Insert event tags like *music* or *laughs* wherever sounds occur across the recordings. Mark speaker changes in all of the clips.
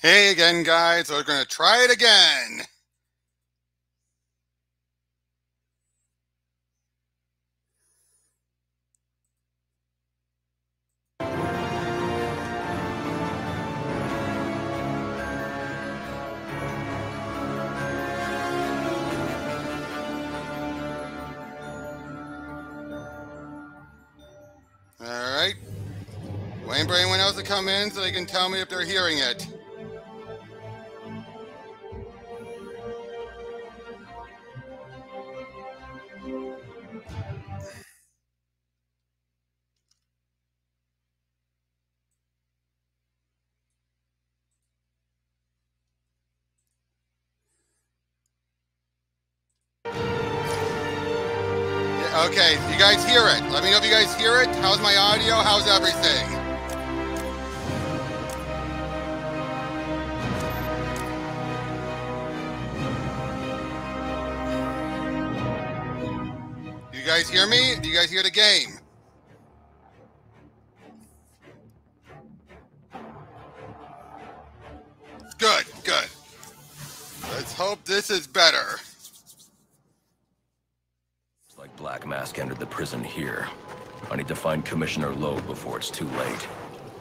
Speaker 1: Hey again, guys. We're going to try it again. All right. Waiting for anyone else to come in so they can tell me if they're hearing it. Okay, you guys hear it. Let me know if you guys hear it. How's my audio? How's everything? You guys hear me? Do you guys hear the game? Good, good. Let's hope this is better.
Speaker 2: It's Black Mask entered the prison here. I need to find Commissioner Loeb before it's too late.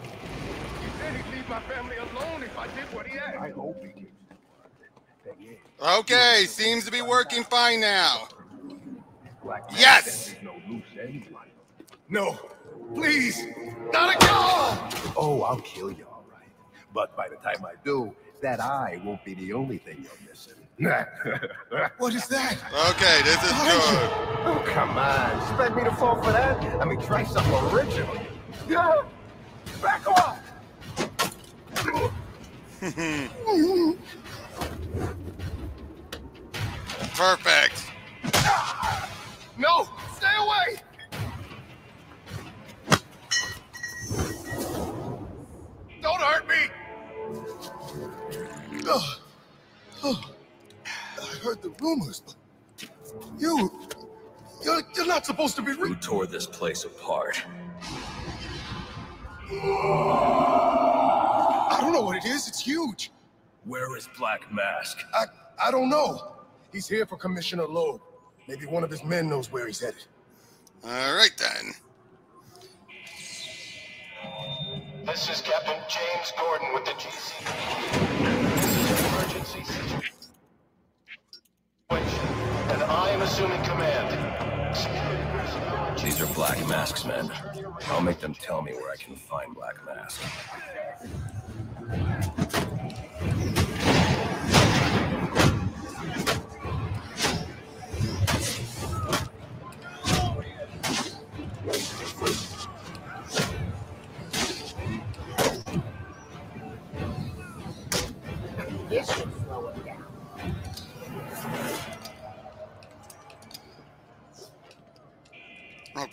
Speaker 3: He said he'd leave my family alone if I did what he asked. I hope he did.
Speaker 1: Okay, seems to be working fine now.
Speaker 3: Black
Speaker 1: Yes!
Speaker 3: no loose ends like No, please, not again! Oh, I'll kill you, all right. But by the time I do, that eye won't be the only thing you're missing. *laughs* what is that?
Speaker 1: Okay, this is good.
Speaker 3: Oh, come on. Expect me to fall for that? I mean, try something original. Yeah, back off! *laughs*
Speaker 1: Perfect.
Speaker 3: No, stay away! Don't hurt me!
Speaker 4: Oh, oh, heard the rumors, but you, you're, you're not supposed to be.
Speaker 2: Who
Speaker 4: Re-
Speaker 2: tore this place apart?
Speaker 4: I don't know what it is. It's huge.
Speaker 2: Where is Black Mask?
Speaker 4: I, I don't know. He's here for Commissioner Loeb. Maybe one of his men knows where he's headed.
Speaker 1: All right then.
Speaker 5: This is Captain James Gordon with the GC. Emergency situation. I am assuming command.
Speaker 2: These are Black Mask's men. I'll make them tell me where I can find Black Mask.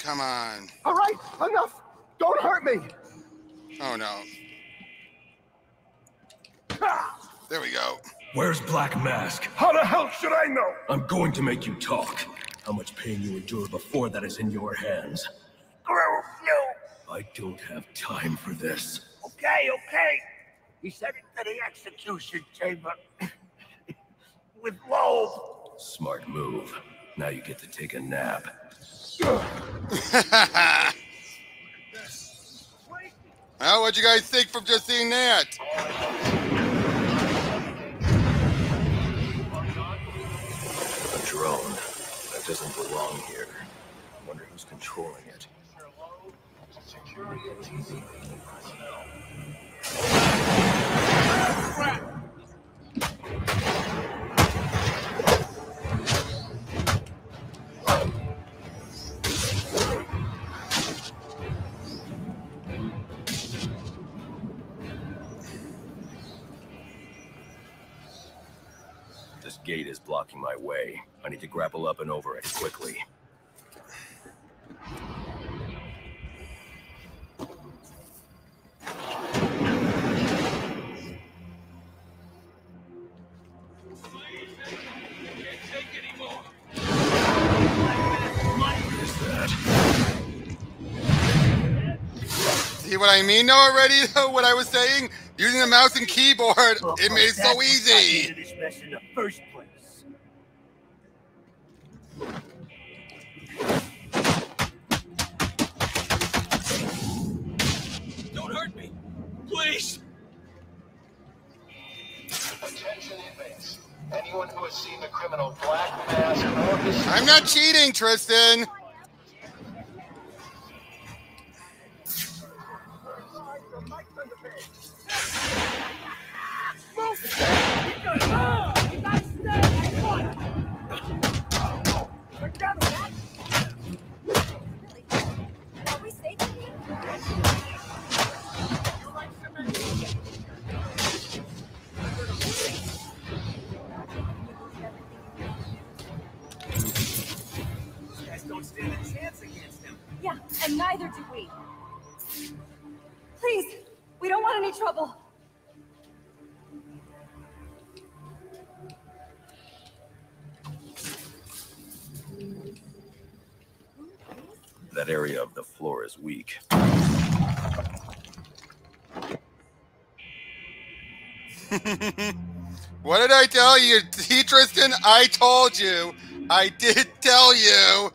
Speaker 1: Come on.
Speaker 3: All right, enough! Don't hurt me!
Speaker 1: Oh, no. There we go.
Speaker 2: Where's Black Mask?
Speaker 3: How the hell should I know?
Speaker 2: I'm going to make you talk. How much pain you endure before that is in your hands.
Speaker 6: No.
Speaker 2: I don't have time for this.
Speaker 6: Okay, okay. He said it to the execution chamber. *laughs* With Loeb.
Speaker 2: Smart move. Now you get to take a nap. *laughs*
Speaker 1: Well, what'd you guys think from just seeing that?
Speaker 2: A drone. That doesn't belong here. Wonder who's controlling it.
Speaker 5: Security
Speaker 2: blocking my way. I need to grapple up and over it quickly. What is that?
Speaker 1: See what I mean though already *laughs* though, what I was saying? Using the mouse and keyboard,
Speaker 5: Look,
Speaker 1: it oh, made it so
Speaker 5: what got me
Speaker 1: easy.
Speaker 7: Please.
Speaker 8: Attention inmates. Anyone who has seen the criminal Black Mask or his
Speaker 1: I'm not cheating, Tristan.
Speaker 9: Are and neither do we. Please, we don't want any trouble.
Speaker 2: That area of the floor is weak. *laughs*
Speaker 1: What did I tell you, T. Tristan? I told you. I did tell you.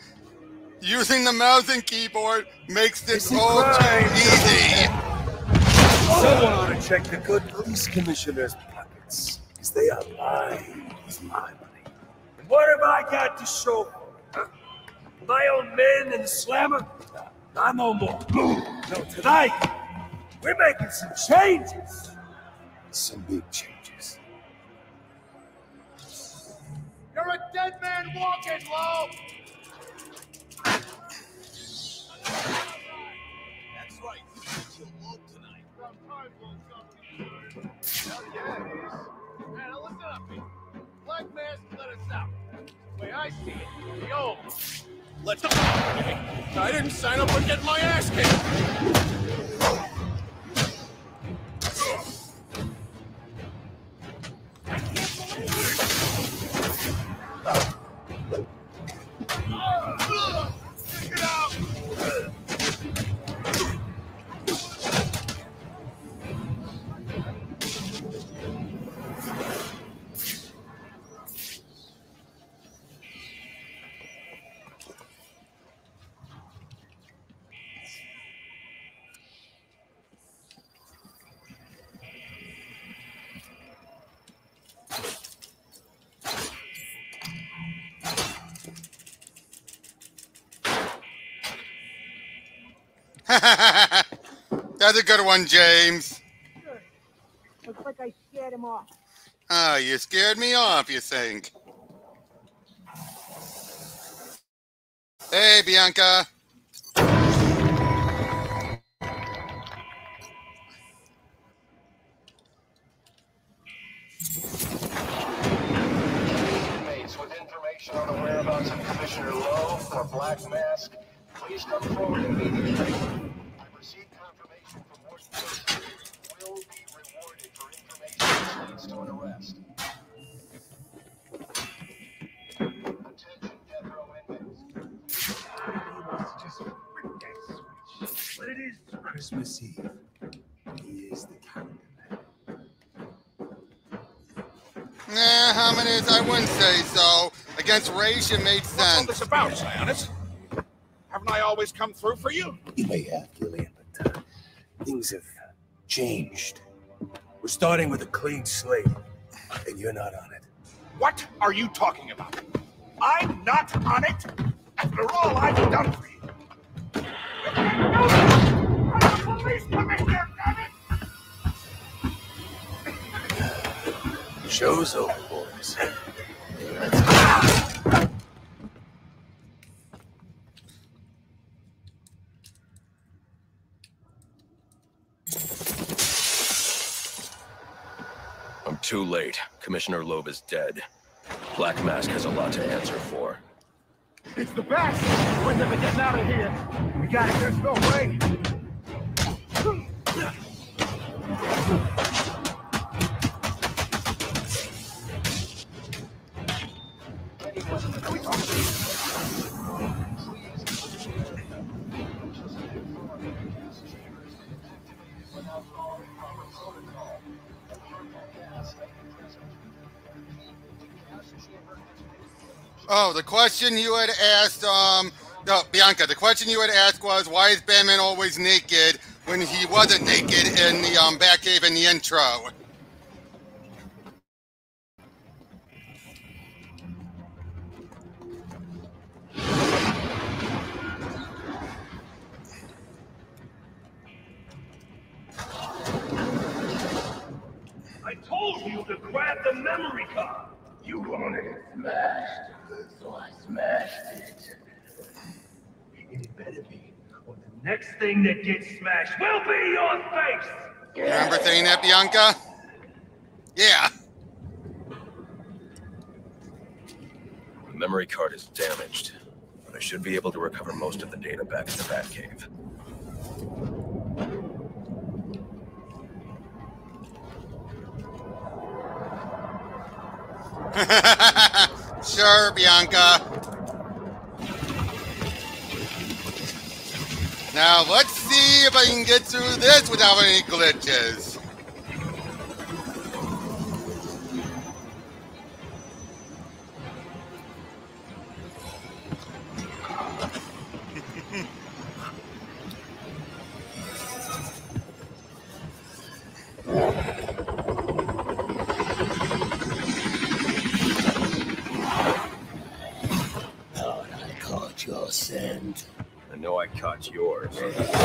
Speaker 1: Using the mouse and keyboard makes this all too easy.
Speaker 10: Someone ought to check the good police commissioner's pockets. Because they are lying. It's my money.
Speaker 5: And what have I got to show for it? Huh? My own men and the slammer? Not no more. No, tonight, we're making some changes.
Speaker 10: Some big changes.
Speaker 11: You're a dead man walking, Loeb!
Speaker 7: That's right. Kill tonight.
Speaker 11: Yeah, it is. Man, up. Black Mask let us out. The way I see it.
Speaker 7: Let's. I didn't sign up for getting my ass kicked.
Speaker 1: That's a good one, James.
Speaker 5: Looks like I scared him off.
Speaker 1: Ah, you scared me off, you think. Hey, Bianca. Against race, it made
Speaker 7: What's all
Speaker 1: sense.
Speaker 7: this about, Sionis? Haven't I always come through for you?
Speaker 10: You may have, Gillian, but uh, things have changed. We're starting with a clean slate, and you're not on it.
Speaker 7: What are you talking about? I'm not on it. After all I've done for you. You can't do this! I'm the police commissioner, damn it!
Speaker 10: Show's over, boys.
Speaker 2: Too late. Commissioner Loeb is dead. Black Mask has a lot to answer for.
Speaker 5: It's the best. We're never getting out of here. We got it. There's no way.
Speaker 1: Question you had asked, um, no, Bianca, the question you had asked was why is Batman always naked when he wasn't naked in the um, Batcave in the intro? Saying that, Bianca? Yeah.
Speaker 2: The memory card is damaged, but I should be able to recover most of the data back in the Batcave. *laughs*
Speaker 1: sure, Bianca. Now let's see if I can get through this without any glitches.
Speaker 10: Caught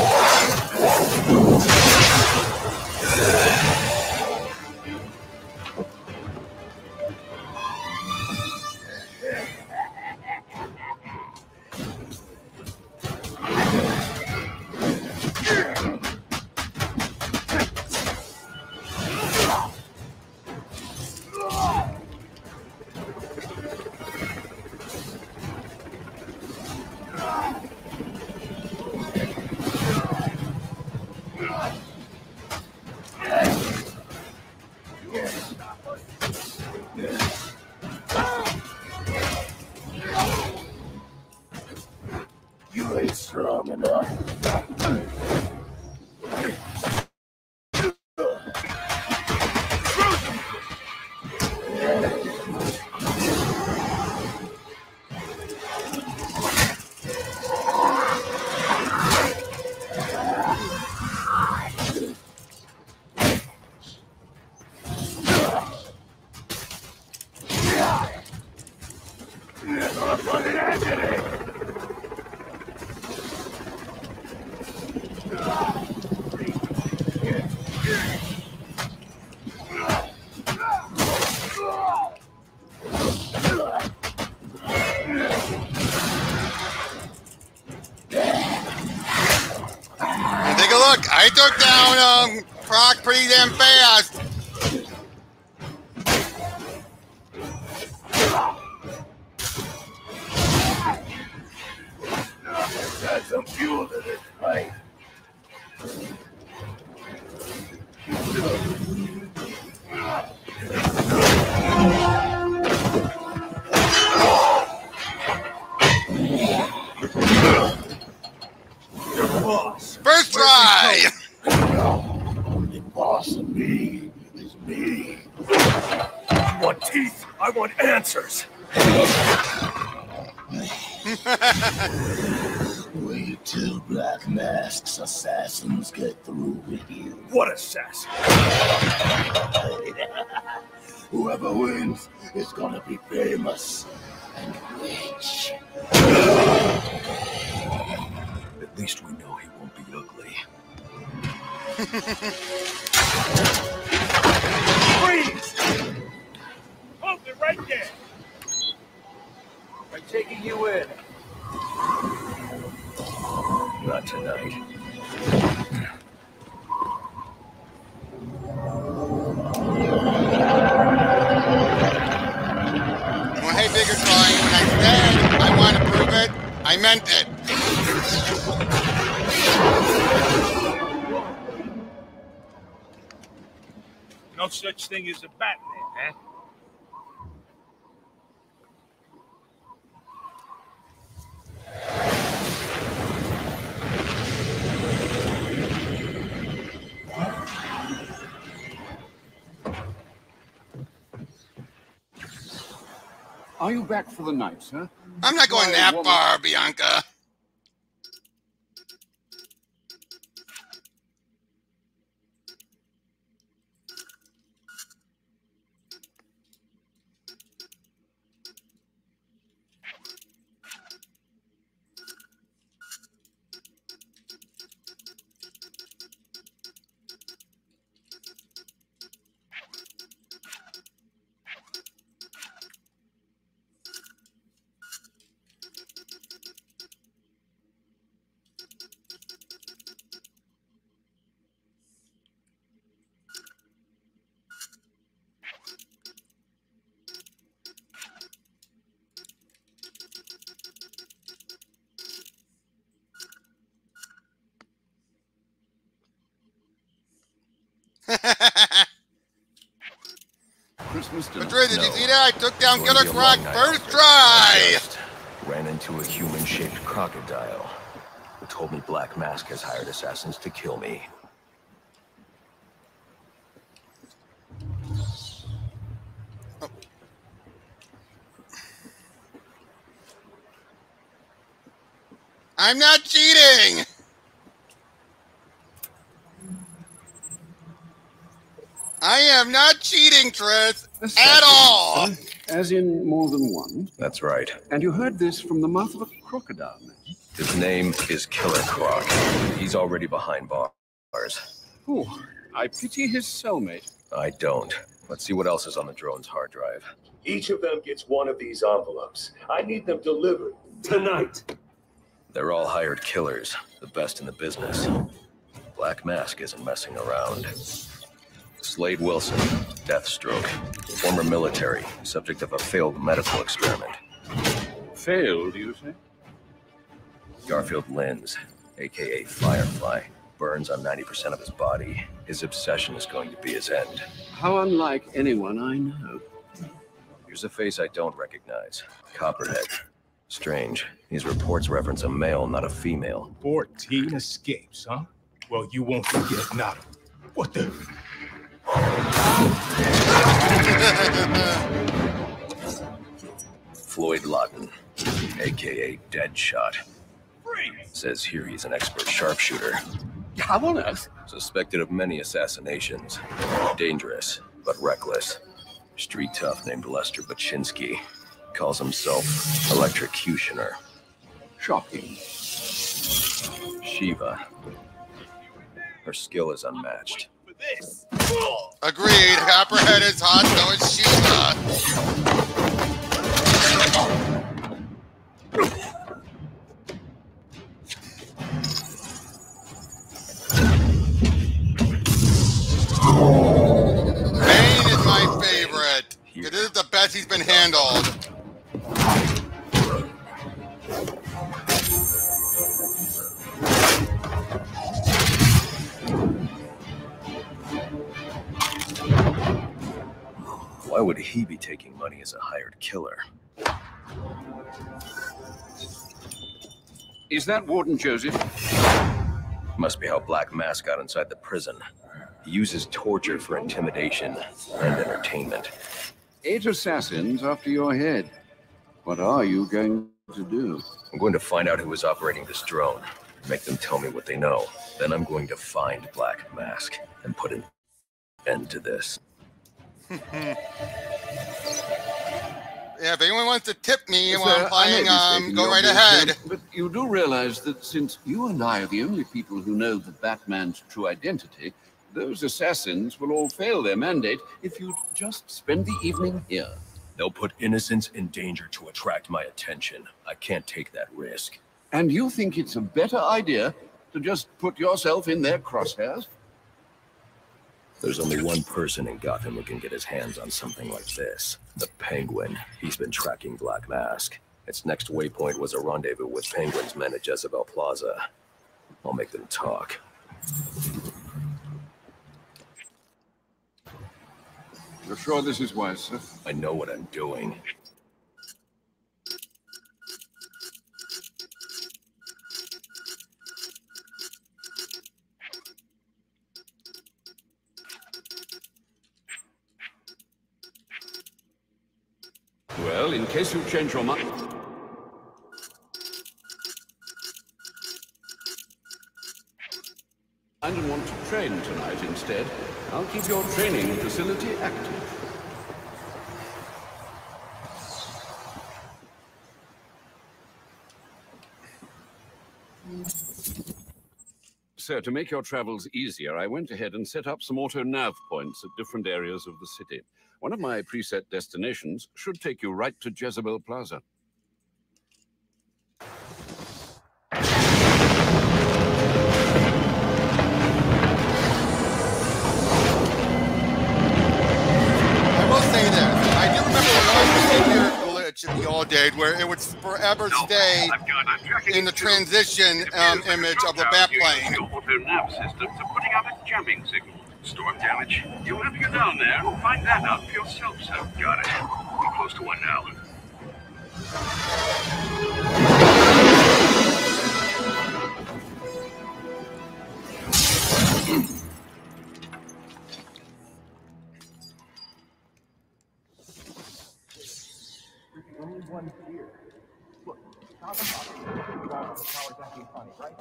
Speaker 1: pretty damn fast.
Speaker 10: Wait till Black Mask's assassins get through with you.
Speaker 7: What assassin? *laughs*
Speaker 10: Whoever wins is gonna be famous and rich.
Speaker 2: At least we know he won't be ugly.
Speaker 7: Freeze! Hold it right there. I'm taking you in.
Speaker 2: Not tonight.
Speaker 1: Well, hey, bigger trying. When I said I want to prove it, I meant it.
Speaker 7: No such thing as a Batman, huh?
Speaker 12: Are you back for the night, sir?
Speaker 1: I'm not going that far, Bianca. Madrid, did you
Speaker 2: No.
Speaker 1: see that? I took down Killer Croc first try.
Speaker 2: Ran into a human-shaped crocodile who told me Black Mask has hired assassins to kill me.
Speaker 1: I'm not cheating. I am not cheating, Tris, at all.
Speaker 12: As in more than one.
Speaker 2: That's right.
Speaker 12: And you heard this from the mouth of a crocodile. man.
Speaker 2: His name is Killer Croc. He's already behind bars.
Speaker 12: Oh, I pity his cellmate.
Speaker 2: I don't. Let's see what else is on the drone's hard drive.
Speaker 13: Each of them gets one of these envelopes. I need them delivered tonight.
Speaker 2: They're all hired killers, the best in the business. Black Mask isn't messing around. Slade Wilson, Deathstroke, former military, subject of a failed medical experiment.
Speaker 12: Failed, you say?
Speaker 2: Garfield Lynns, aka Firefly, burns on 90% of his body. His obsession is going to be his end.
Speaker 12: How unlike anyone I know.
Speaker 2: Here's a face I don't recognize Copperhead. Strange. These reports reference a male, not a female.
Speaker 14: 14 escapes, huh? Well, you won't forget Nada. What the? *laughs*
Speaker 2: Floyd Lawton, aka Deadshot. Says here he's an expert sharpshooter.
Speaker 12: How on earth?
Speaker 2: Suspected of many assassinations. Dangerous, but reckless. Street tough named Lester Buchinsky. Calls himself Electrocutioner.
Speaker 12: Shocking.
Speaker 2: Shiva. Her skill is unmatched.
Speaker 1: Agreed. Copperhead is hot, so is Shiva. Bane is my favorite. This is the best he's been handled.
Speaker 2: Why would he be taking money as a hired killer?
Speaker 12: Is that Warden Joseph?
Speaker 2: Must be how Black Mask got inside the prison. He uses torture for intimidation and entertainment.
Speaker 12: Eight assassins after your head. What are you going to do?
Speaker 2: I'm going to find out who is operating this drone, make them tell me what they know. Then I'm going to find Black Mask and put an end to this.
Speaker 1: Yeah, if anyone wants to tip me while
Speaker 12: Sir,
Speaker 1: I'm playing, um, go right ahead.
Speaker 12: sir, But you do realize that since you and I are the only people who know the Batman's true identity, those assassins will all fail their mandate if you just spend the evening here.
Speaker 2: They'll put innocents in danger to attract my attention. I can't take that risk.
Speaker 12: And you think it's a better idea to just put yourself in their crosshairs?
Speaker 2: There's only one person in Gotham who can get his hands on something like this. The Penguin. He's been tracking Black Mask. Its next waypoint was a rendezvous with Penguin's men at Jezebel Plaza. I'll make them talk.
Speaker 12: You're sure this is wise, sir?
Speaker 2: I know what I'm doing.
Speaker 12: Well, in case you change your mind... and want to train tonight instead, I'll keep your training facility active. So, to make your travels easier, I went ahead and set up some auto-nav points at different areas of the city. One of my preset destinations should take you right to Jezebel Plaza.
Speaker 1: I will say this. I do remember one particular glitch in the old days where it would forever stay in the transition um, image of the bat plane.
Speaker 13: Your auto nav systems are putting out a jamming signal. Storm damage. You'll have to go down there and find that out for yourself, sir. Got it. I'm close to one now.
Speaker 7: the only one here. Look, Gotham Hottie is on the tower's acting funny, right?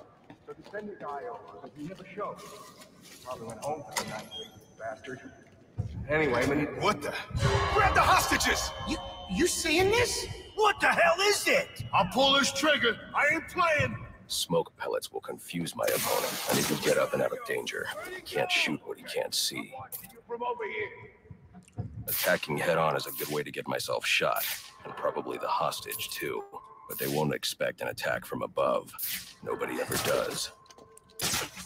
Speaker 7: So just send your guy over, but he never showed. Probably went home for the night, bastard. Anyway, when you...
Speaker 3: What the? Grab the hostages!
Speaker 15: You, you seeing this? What the hell is it?
Speaker 3: I'll pull this trigger. I ain't playing.
Speaker 2: Smoke pellets will confuse my opponent, and he can get up and out of danger. He can't shoot what he can't see.
Speaker 7: From over here.
Speaker 2: Attacking head on is a good way to get myself shot, and probably the hostage too. But they won't expect an attack from above. Nobody ever does.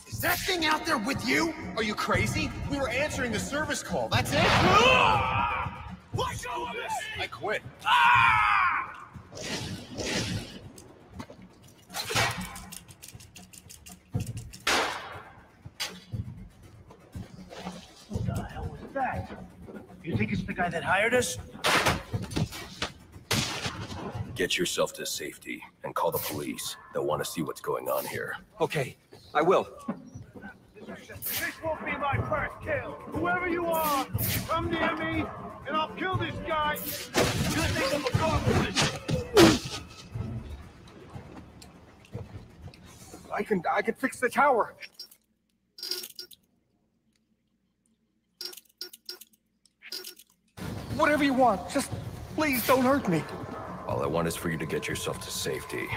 Speaker 15: Is that thing out there with you? Are you crazy? We were answering a service call. That's it.
Speaker 7: Let go of this!
Speaker 15: I quit. What the hell was that? You think it's the guy that hired us?
Speaker 2: Get yourself to safety and call the police. They'll want to see what's going on here.
Speaker 16: Okay, I will.
Speaker 7: This won't be my first kill. Whoever you are, come near me, and I'll kill this guy. Good thing I'm a confident. I can, I can fix the tower. Whatever you want, just please don't hurt me.
Speaker 2: All I want is for you to get yourself to safety.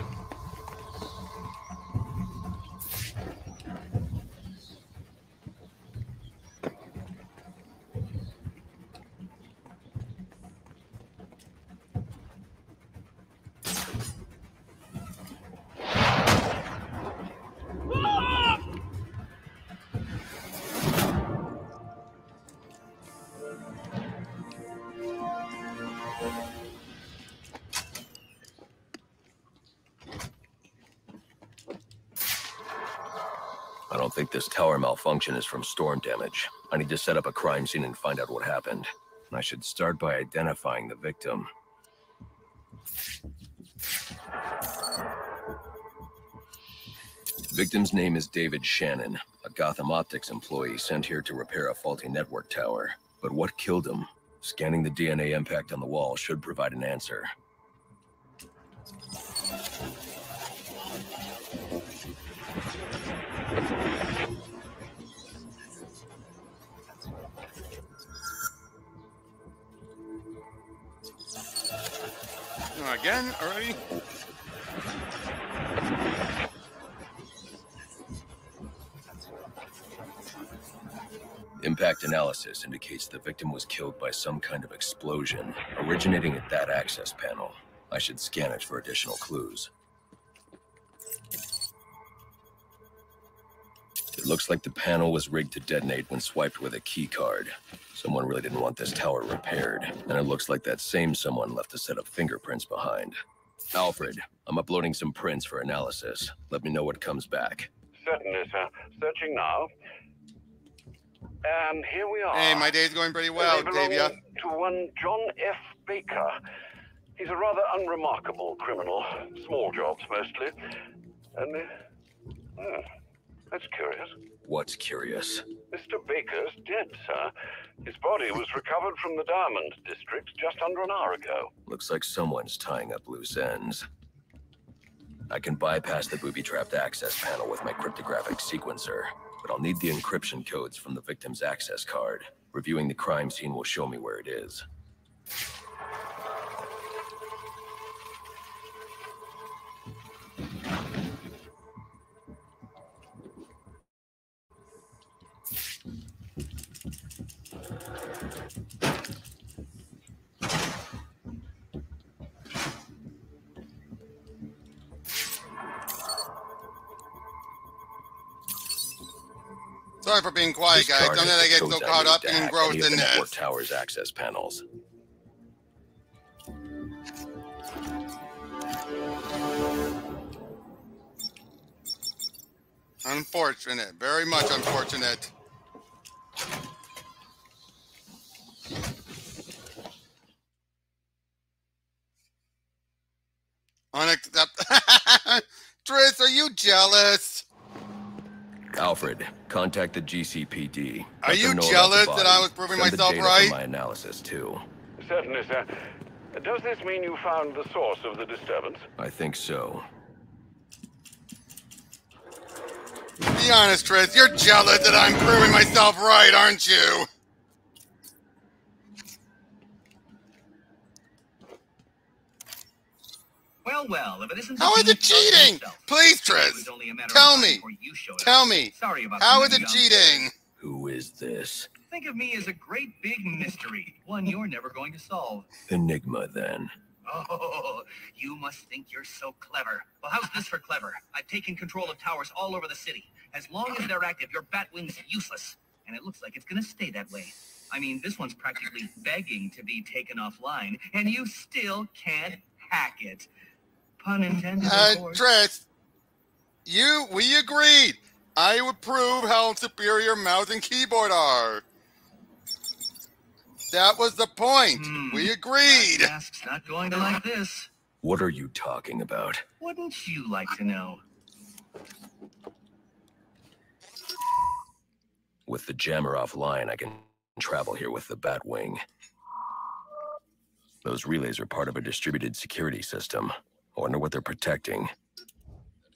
Speaker 2: Don't think this tower malfunction is from storm damage. I need to set up a crime scene and find out what happened. I should start by identifying the victim. Victim's name is David Shannon, a Gotham Optics employee sent here to repair a faulty network tower. But what killed him? Scanning the DNA impact on the wall should provide an answer. Analysis indicates the victim was killed by some kind of explosion originating at that access panel. I should scan it for additional clues. It looks like the panel was rigged to detonate when swiped with a key card. Someone really didn't want this tower repaired, and it looks like that same someone left a set of fingerprints behind. Alfred, I'm uploading some prints for analysis. Let me know what comes back.
Speaker 13: Certainly, sir. Searching now. And here we are.
Speaker 1: Hey, my day's going pretty well, Davia.
Speaker 13: To one John F. Baker. He's a rather unremarkable criminal. Small jobs, mostly. And, uh, hmm,
Speaker 17: That's curious.
Speaker 2: What's curious?
Speaker 17: Mr. Baker's dead, sir. His body was *laughs* recovered from the Diamond District just under an hour ago.
Speaker 2: Looks like someone's tying up loose ends. I can bypass the booby-trapped access panel with my cryptographic sequencer, but I'll need the encryption codes from the victim's access card. Reviewing the crime scene will show me where it is.
Speaker 1: Sorry for being quiet, guys. Don't let I get so caught up in growth in
Speaker 2: network
Speaker 1: this.
Speaker 2: tower's access panels.
Speaker 1: Unfortunate. Very much unfortunate. Unacceptable. *laughs* Tris, are you jealous?
Speaker 2: Alfred, contact the GCPD.
Speaker 1: Are you
Speaker 2: them know about
Speaker 1: jealous that. I was proving
Speaker 2: Send the
Speaker 1: myself
Speaker 2: data
Speaker 1: right?
Speaker 2: For my analysis too.
Speaker 17: Certainly, sir. Does this mean you found the source of the disturbance?
Speaker 2: I think so.
Speaker 1: Be honest, Tris. You're jealous that I'm proving myself right, aren't you?
Speaker 18: Well, well, if it isn't
Speaker 1: How is it cheating?
Speaker 18: yourself.
Speaker 1: Please,
Speaker 18: It
Speaker 1: Tris.
Speaker 18: was only a matter of
Speaker 1: Tell me.
Speaker 18: before you
Speaker 1: Tell me.
Speaker 18: Sorry about
Speaker 1: How
Speaker 18: the
Speaker 1: is it cheating?
Speaker 2: Who is this?
Speaker 18: Think of me as a great big mystery, one you're never going to solve.
Speaker 2: Enigma, then.
Speaker 18: Oh, you must think you're so clever. Well, how's this for clever? I've taken control of towers all over the city. As long as they're active, your Batwing's useless. And it looks like it's gonna stay that way. I mean, this one's practically begging to be taken offline, and you still can't hack it. Pun intended, of
Speaker 1: Uh,
Speaker 18: course.
Speaker 1: You, we agreed. I would prove how superior mouse and keyboard are. That was the point.
Speaker 18: Hmm.
Speaker 1: We agreed.
Speaker 18: Mask's not going to like this.
Speaker 2: What are you talking about?
Speaker 18: Wouldn't you like to know?
Speaker 2: With the jammer offline, I can travel here with the Batwing. Those relays are part of a distributed security system. I wonder what they're protecting.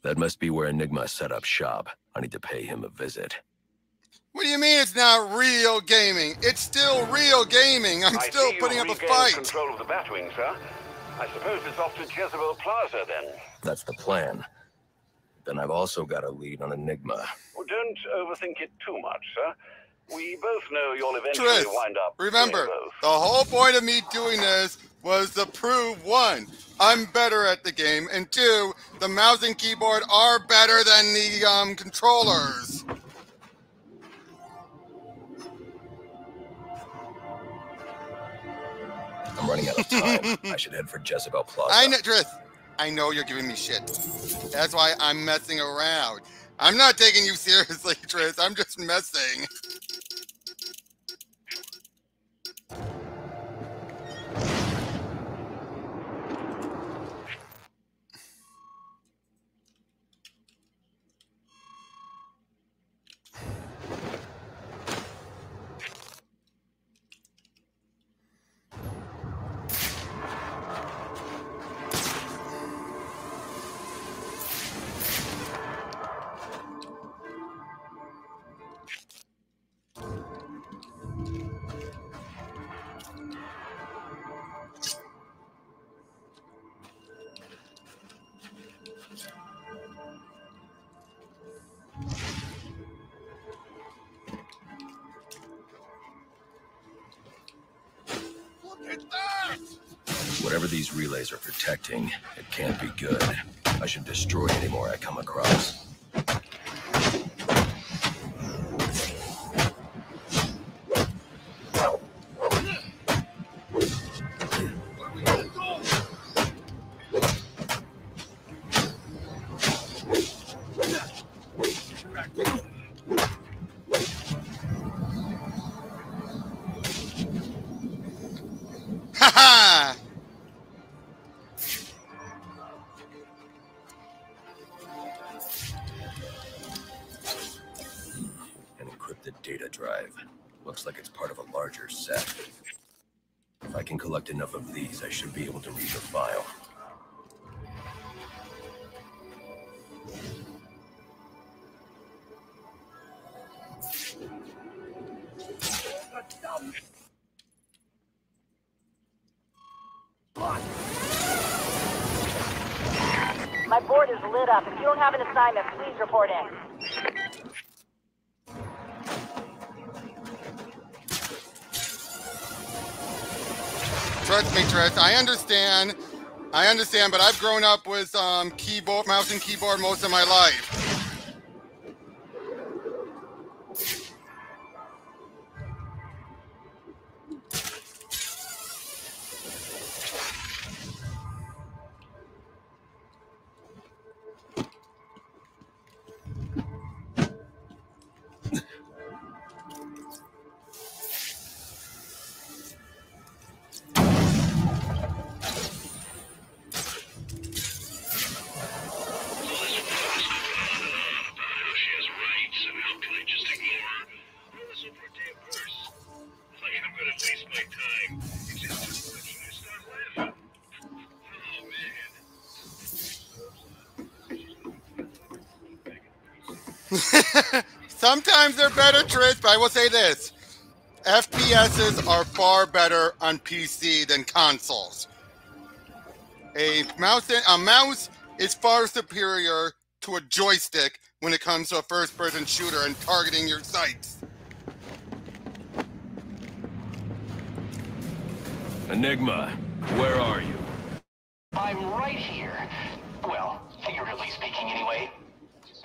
Speaker 2: That must be where Enigma set up shop. I need to pay him a visit.
Speaker 1: What do you mean it's not real gaming? It's still real gaming. I'm
Speaker 17: I
Speaker 1: still
Speaker 17: see
Speaker 1: putting
Speaker 17: you've
Speaker 1: up a
Speaker 17: regained
Speaker 1: fight.
Speaker 17: control of the Batwing, sir. I suppose it's off to Jezebel Plaza, then.
Speaker 2: That's the plan. Then I've also got a lead on Enigma.
Speaker 17: Well, don't overthink it too much, sir. We both know you'll eventually
Speaker 1: Tris,
Speaker 17: wind up
Speaker 1: remember, the whole point of me doing this was to prove one, I'm better at the game, and two, the mouse and keyboard are better than the um, controllers.
Speaker 2: I'm running out of time. *laughs* I should head for Jezebel Plaza.
Speaker 1: I know, Tris. I know you're giving me shit. That's why I'm messing around. I'm not taking you *laughs* seriously, Tris. I'm just messing.
Speaker 2: Protecting, it can't be good. I should destroy any more I come across.
Speaker 19: You don't have an assignment, please report in.
Speaker 1: Trust me, Trish. I understand. I understand, but I've grown up with um, keyboard, mouse, and keyboard most of my life. Sometimes they're better, Trish, but I will say this. FPSs are far better on PC than consoles. A mouse, a mouse is far superior to a joystick when it comes to a first-person shooter and targeting your sights.
Speaker 2: Enigma, where are you?
Speaker 20: I'm right here. Well, figuratively speaking, anyway.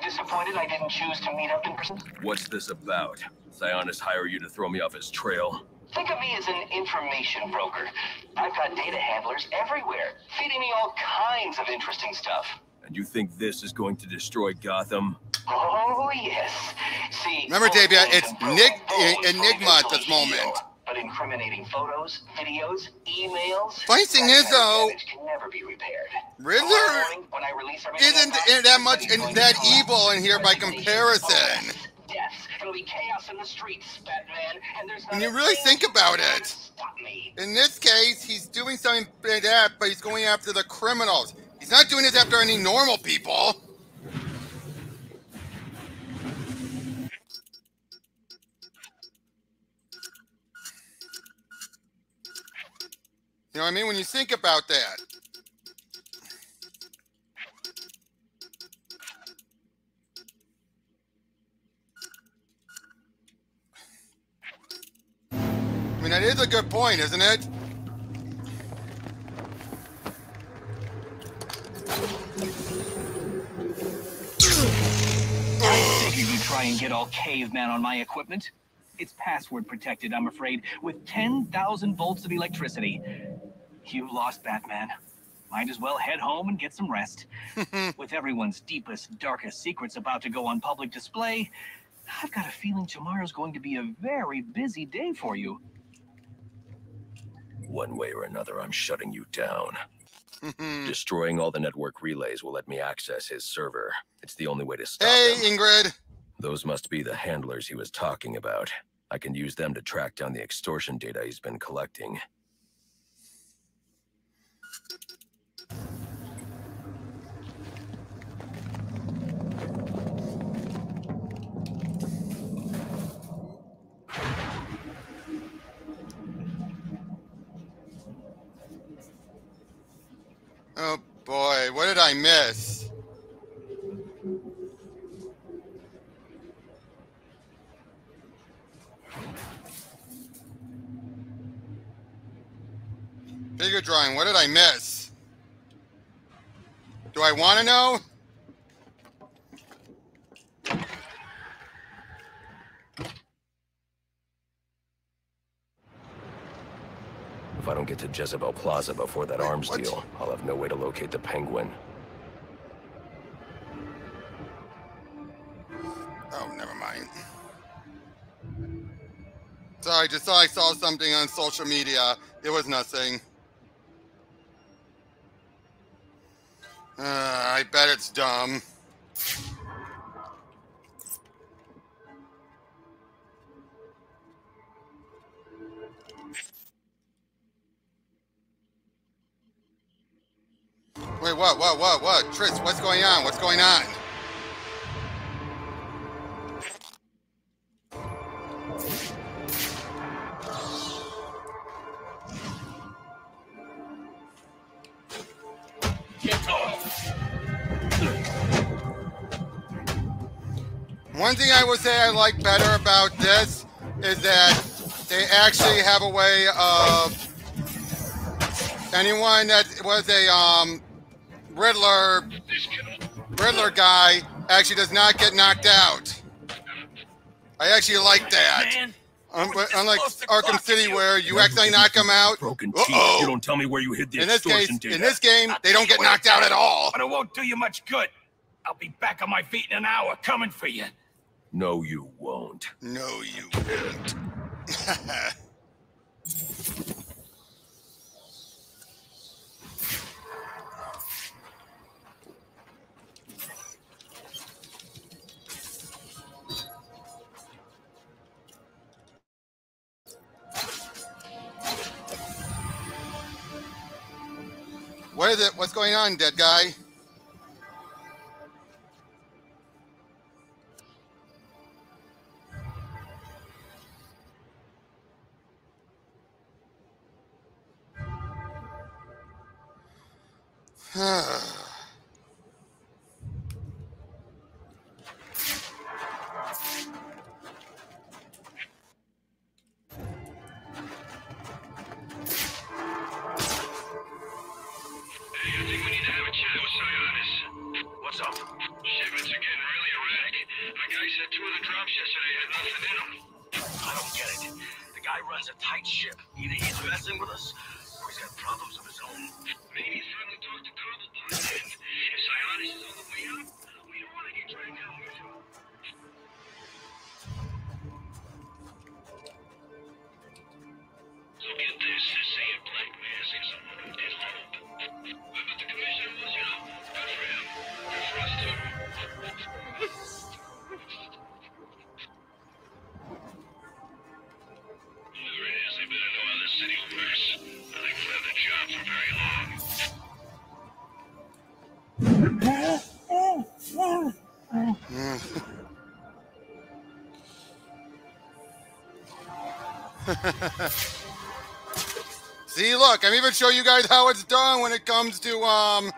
Speaker 20: Disappointed I didn't choose to meet up in person?
Speaker 2: What's this about? Sionis hire you to throw me off his trail?
Speaker 20: Think of me as an information broker. I've got data handlers everywhere, feeding me all kinds of interesting stuff.
Speaker 2: And you think this is going to destroy Gotham?
Speaker 20: Oh, yes. See,
Speaker 1: Remember,
Speaker 20: most
Speaker 1: Davia, it's
Speaker 20: improve
Speaker 1: Nig-
Speaker 20: both
Speaker 1: Enigma at this
Speaker 20: video,
Speaker 1: moment.
Speaker 20: But incriminating photos, videos, emails.
Speaker 1: Funny thing is, though,
Speaker 20: can never be repaired.
Speaker 1: Riddler
Speaker 20: morning, when I release everything
Speaker 1: isn't
Speaker 20: I've
Speaker 1: that much
Speaker 20: going
Speaker 1: that evil in here by comparison.
Speaker 20: Deaths. It'll be chaos in the streets, Batman, and there's
Speaker 1: When you really think about it, in this case, he's doing something bad, but he's going after the criminals. He's not doing this after any normal people. You know what I mean? When you think about that. I mean, that is a good point, isn't it?
Speaker 20: I figured you'd try and get all caveman on my equipment. It's password protected, I'm afraid, with 10,000 volts of electricity. You lost, Batman. Might as well head home and get some rest. *laughs* with everyone's deepest, darkest secrets about to go on public display, I've got a feeling tomorrow's going to be a very busy day for you.
Speaker 2: One way or another, I'm shutting you down. *laughs* Destroying all the network relays will let me access his server. It's the only way to stop
Speaker 1: Hey,
Speaker 2: him.
Speaker 1: Ingrid.
Speaker 2: Those must be the handlers he was talking about. I can use them to track down the extortion data he's been collecting.
Speaker 1: Oh boy, what did I miss? Figure drawing, what did I miss? Do I want to know?
Speaker 2: If I don't get to Jezebel Plaza before that arms
Speaker 1: what?
Speaker 2: deal, I'll have no way to locate the penguin.
Speaker 1: Oh, never mind. Sorry, just thought I saw something on social media. It was nothing. Uh, I bet it's dumb. Wait, what, what, what, what? Tris, what's going on? What's going on? One thing I would say I like better about this is that they actually have a way of anyone that was a um, Riddler Riddler guy actually does not get knocked out. I actually like that. Um, but unlike Arkham City, where you accidentally knock them out.
Speaker 6: Broken teeth.
Speaker 1: Uh-oh.
Speaker 6: You don't tell me where you hid the
Speaker 1: In this case,
Speaker 6: extortion data.
Speaker 1: in this game, they don't get knocked out at all.
Speaker 14: But it won't do you much good. I'll be back on my feet in an hour, coming for you.
Speaker 6: No, you won't.
Speaker 1: No, you won't. *laughs* What is? What's going on, dead guy?
Speaker 17: I think we need to have a chat with Sionis. What's up? Shayan is getting really angry. Like I said to the drum yesterday, he has nothing in him.
Speaker 21: I don't get it. The guy runs a tight ship. Either he's messing with us, he's got problems of his own.
Speaker 17: Maybe he's trying to talk to Cobblepot then. If Sionis is on the way up, we don't want to get dragged down with him. So get this, *laughs*
Speaker 1: See, look, I'm even showing you guys how it's done when it comes to um,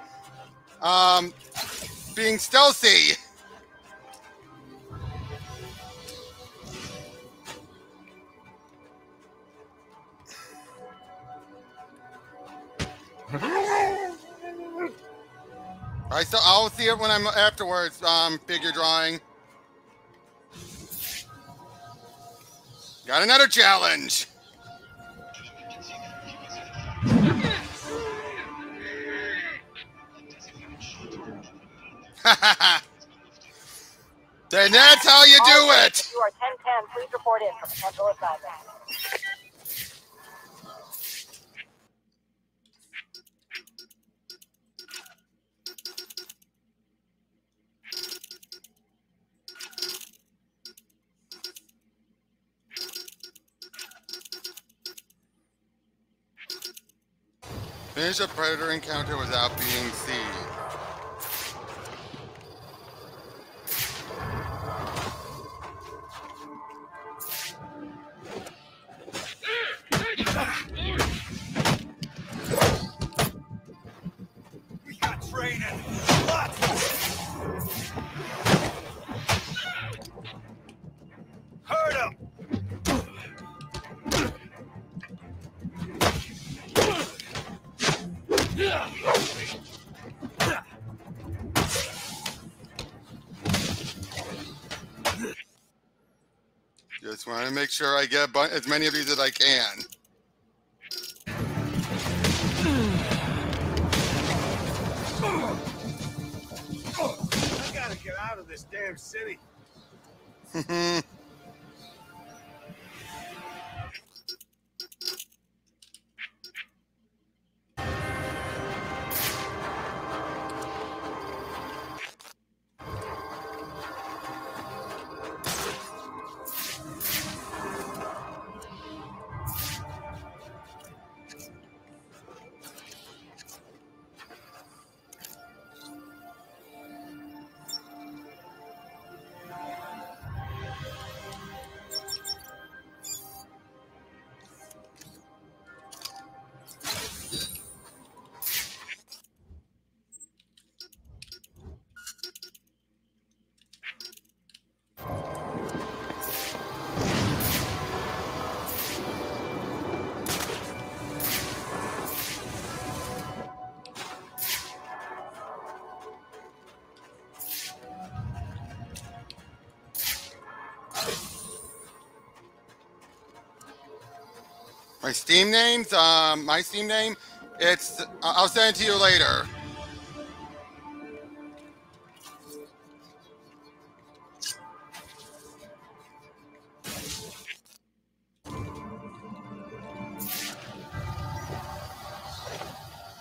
Speaker 1: um, being stealthy. I still, I'll see it when I'm afterwards. Um, figure drawing. Got another challenge. *laughs* then that's how you do it.
Speaker 19: You are 1010. Please report in for potential assignment.
Speaker 1: Finish a predator encounter without being seen. To make sure I get as many of these as I can.
Speaker 6: I gotta get out of this damn city. *laughs*
Speaker 1: Steam names, um, my Steam name, it's. I'll send it to you later.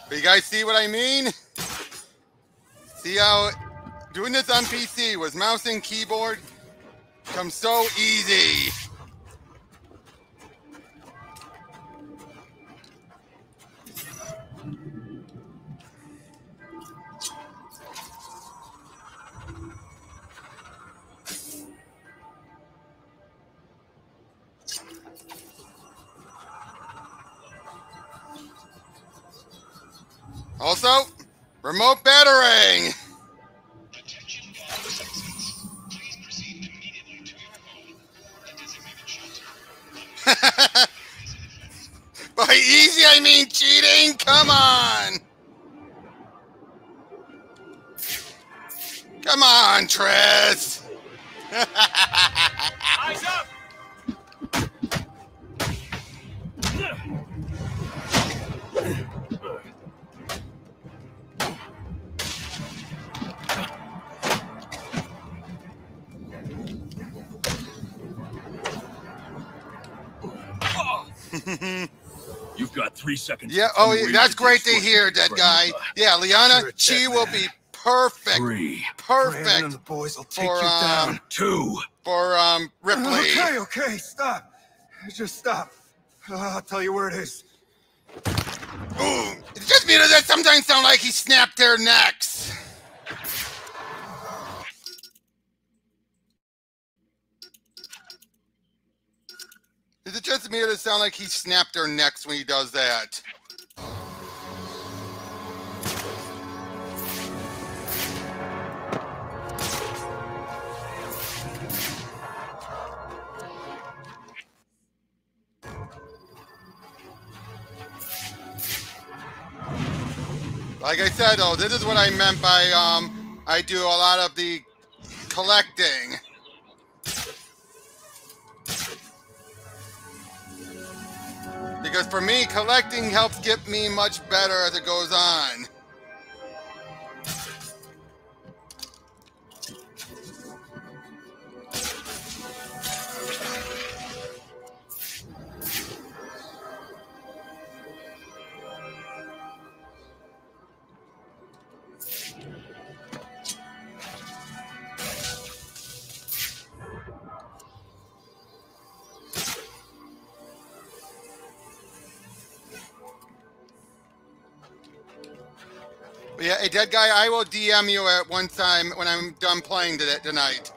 Speaker 1: But you guys see what I mean? See how doing this on PC with mouse and keyboard comes so easy. Remote battering. *laughs* By easy, I mean cheating. Come on. Come on, Tris. *laughs*
Speaker 6: Eyes up!
Speaker 22: Got three seconds.
Speaker 1: yeah. Oh, yeah, that's great to hear, dead guy. Yeah, Liana, she will be perfect.
Speaker 22: Three.
Speaker 1: Perfect.
Speaker 4: Brandon and the boys will take
Speaker 1: for,
Speaker 4: you down.
Speaker 1: um,
Speaker 22: Two.
Speaker 1: For um Ripley. *laughs*
Speaker 4: Okay, okay, stop. Just stop. I'll tell you where it is.
Speaker 1: Ooh, it just me that sometimes sound like he snapped their necks. Is it just me or does it sound like he snapped their necks when he does that? Like I said, though, this is what I meant by um, I do a lot of the collecting. Because for me, collecting helps get me much better as it goes on. Dead guy, I will DM you at one time when I'm done playing tonight.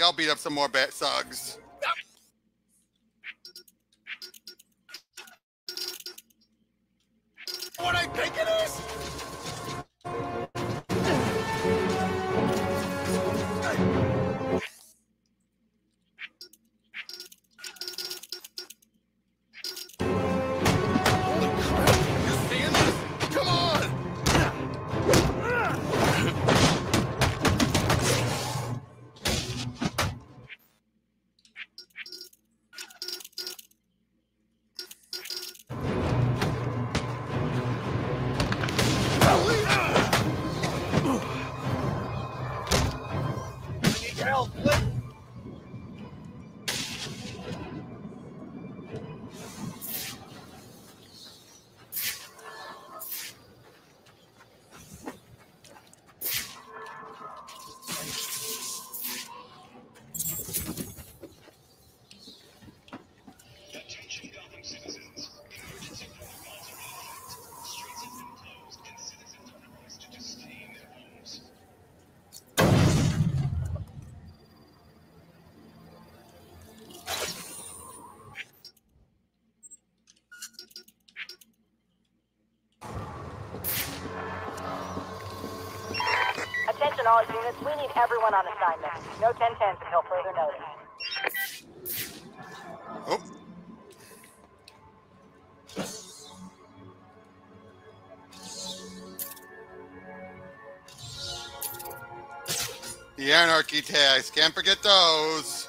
Speaker 1: Heck? I'll beat up some more bat sugs.
Speaker 19: Everyone on assignment. No 1010s until further notice.
Speaker 1: Oh. The anarchy tags. Can't forget those.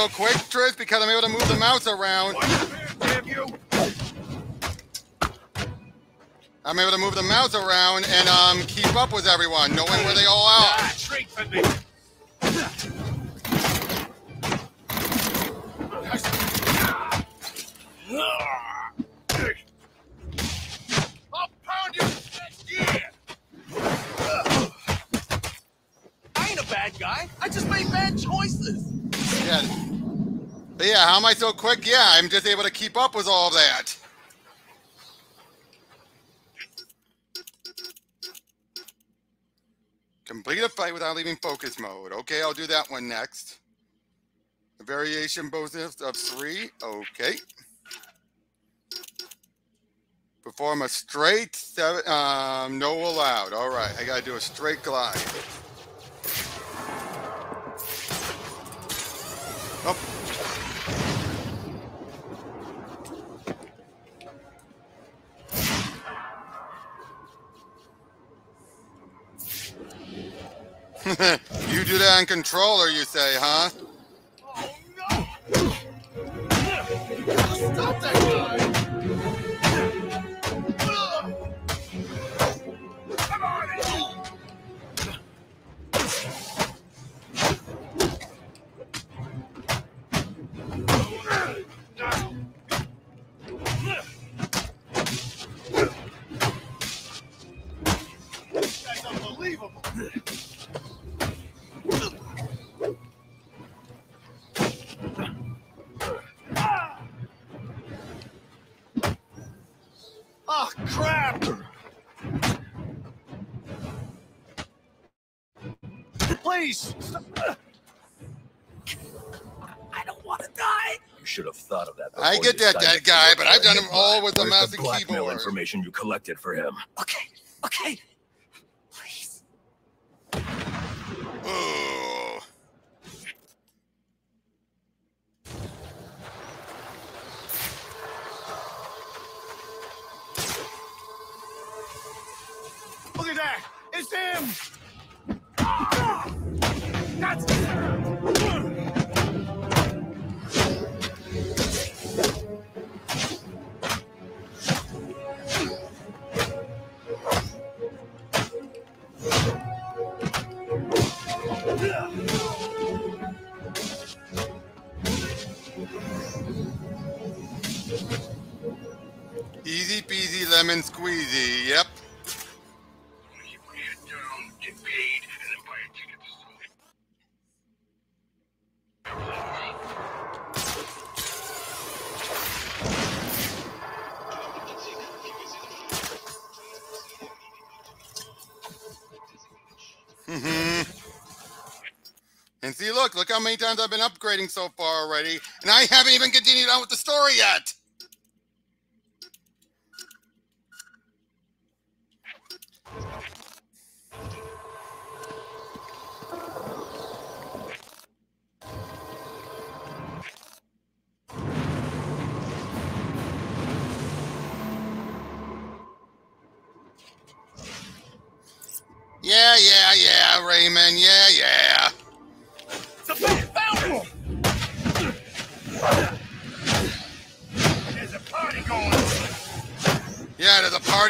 Speaker 1: So quick, Trish? Because I'm able to move the mouse around. I'm able to move the mouse around and um keep up with everyone, knowing where they all are.
Speaker 14: Ah, strengthen me. I'll pound you next year.
Speaker 7: I ain't a bad guy. I just made bad choices.
Speaker 1: Yeah. But yeah, how am I quick? Yeah, I'm just able to keep up with all that. Complete a fight without leaving focus mode. Okay, I'll do that one next. A variation bonus of three. Okay. Perform a straight seven. Um, no allowed. All right, I gotta do a straight glide. Oh. Controller, you say, huh?
Speaker 14: Please! Stop.
Speaker 7: I don't want to die.
Speaker 2: You should have thought of that.
Speaker 1: I get that,
Speaker 2: signed
Speaker 1: that guy, but I've done
Speaker 2: him
Speaker 1: all with the
Speaker 2: Where's
Speaker 1: mouse
Speaker 2: the
Speaker 1: and
Speaker 2: blackmail
Speaker 1: keyboard.
Speaker 2: information you collected for him.
Speaker 7: Okay, okay.
Speaker 1: See, look, look how many times I've been upgrading so far already, and I haven't even continued on with the story yet.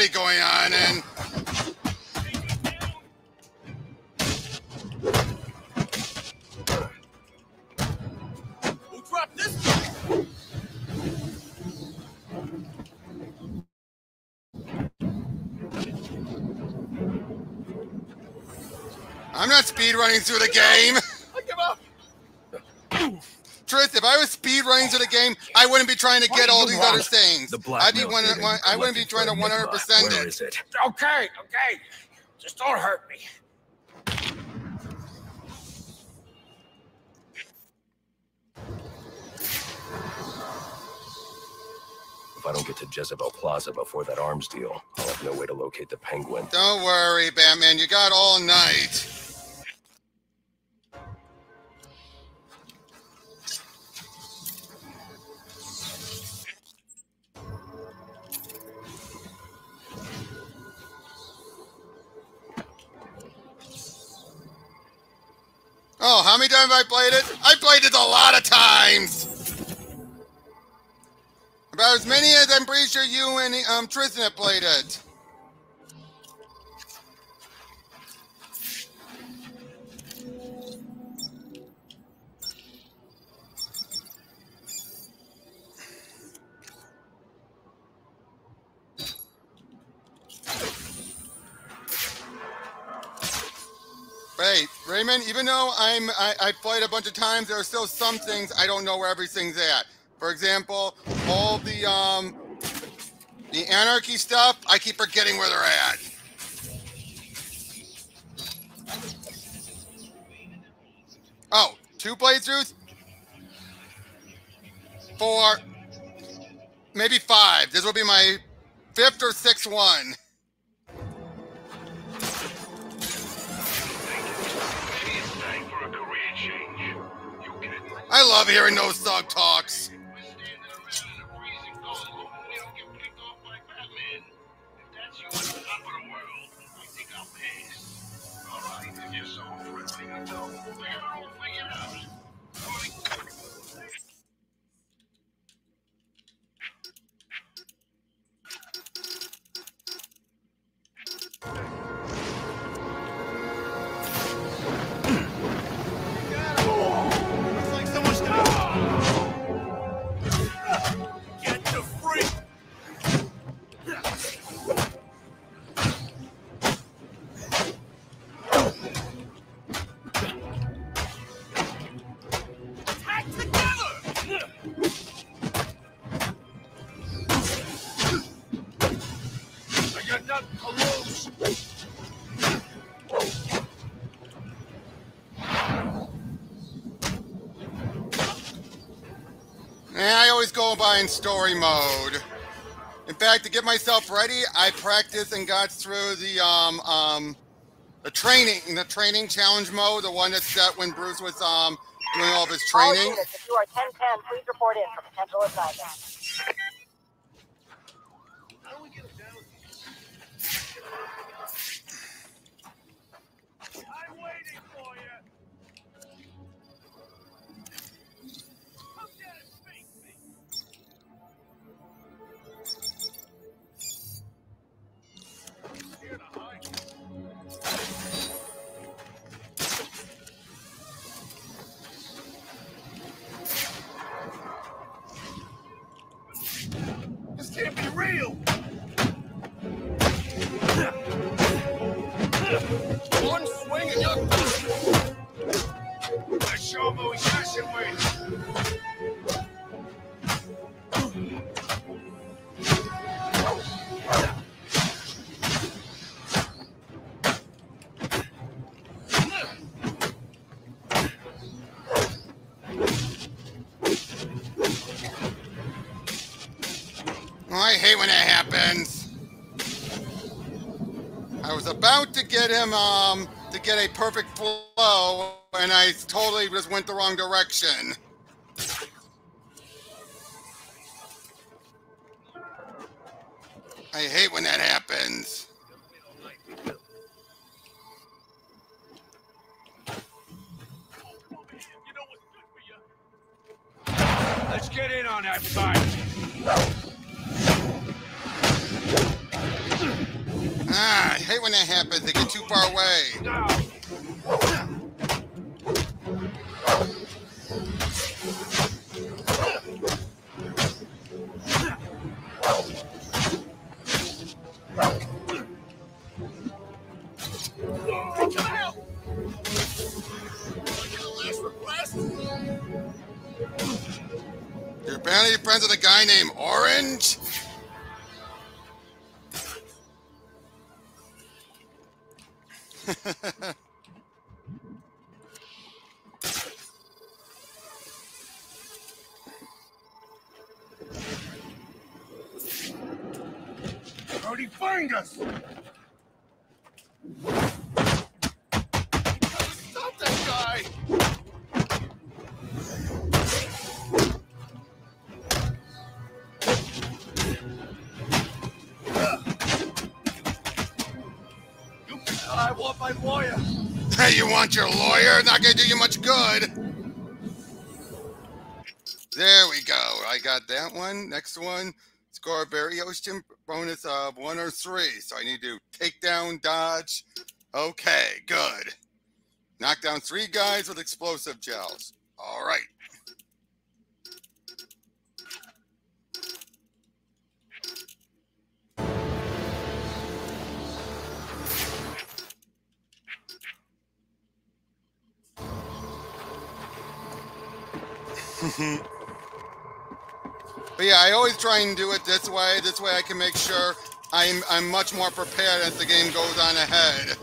Speaker 14: party going
Speaker 1: on, and I'm not speed running through the game.
Speaker 4: I give up.
Speaker 1: Tris, if I was speed running through the game, I wouldn't be trying to get all these other things.
Speaker 2: The black
Speaker 1: I'd be one, one, I wouldn't be trying to
Speaker 2: for
Speaker 1: 100
Speaker 2: Enigma.
Speaker 1: percent
Speaker 2: Where
Speaker 1: it.
Speaker 2: is it?
Speaker 6: Okay, okay. Just don't hurt me.
Speaker 2: If I don't get to Jezebel Plaza before that arms deal, I'll have no way to locate the penguin.
Speaker 1: Don't worry, Batman. You got all night. Oh, how many times have I played it? I played it a lot of times. About as many as I'm pretty sure you and um, Tristan have played it. Raymond, even though I'm I, I played a bunch of times, there are still some things I don't know where everything's at. For example, all the um the anarchy stuff, I keep forgetting where they're at. Oh, two playthroughs? Four, maybe five. This will be my fifth or sixth one. I love hearing those thug talks. By in story mode. In fact, to get myself ready, I practiced and got through the um um the training the training challenge mode, the one that's set when Bruce was um doing all of his
Speaker 19: All
Speaker 1: training.
Speaker 19: units, if you are 1010, please report in for potential assignment.
Speaker 6: With.
Speaker 1: Oh, I hate when that happens. I was about to get him um to get a perfect flow, and I totally just went the wrong direction. I hate when that happens.
Speaker 6: Let's get in on that fight.
Speaker 1: Ah, I hate when that happens. They get too far away. You're apparently friends with a guy named Orange?
Speaker 7: How'd he find us?
Speaker 23: Stop that guy!
Speaker 7: I want my lawyer.
Speaker 1: Hey, you want your lawyer? Not gonna do you much good. There we go. I got that one. Next one. Score ocean bonus of one or three. So I need to take down, dodge. Okay, good. Knock down three guys with explosive gels. All right. Mm-hmm. but yeah, I always try and do it this way. This way I can make sure I'm I'm much more prepared as the game goes on ahead.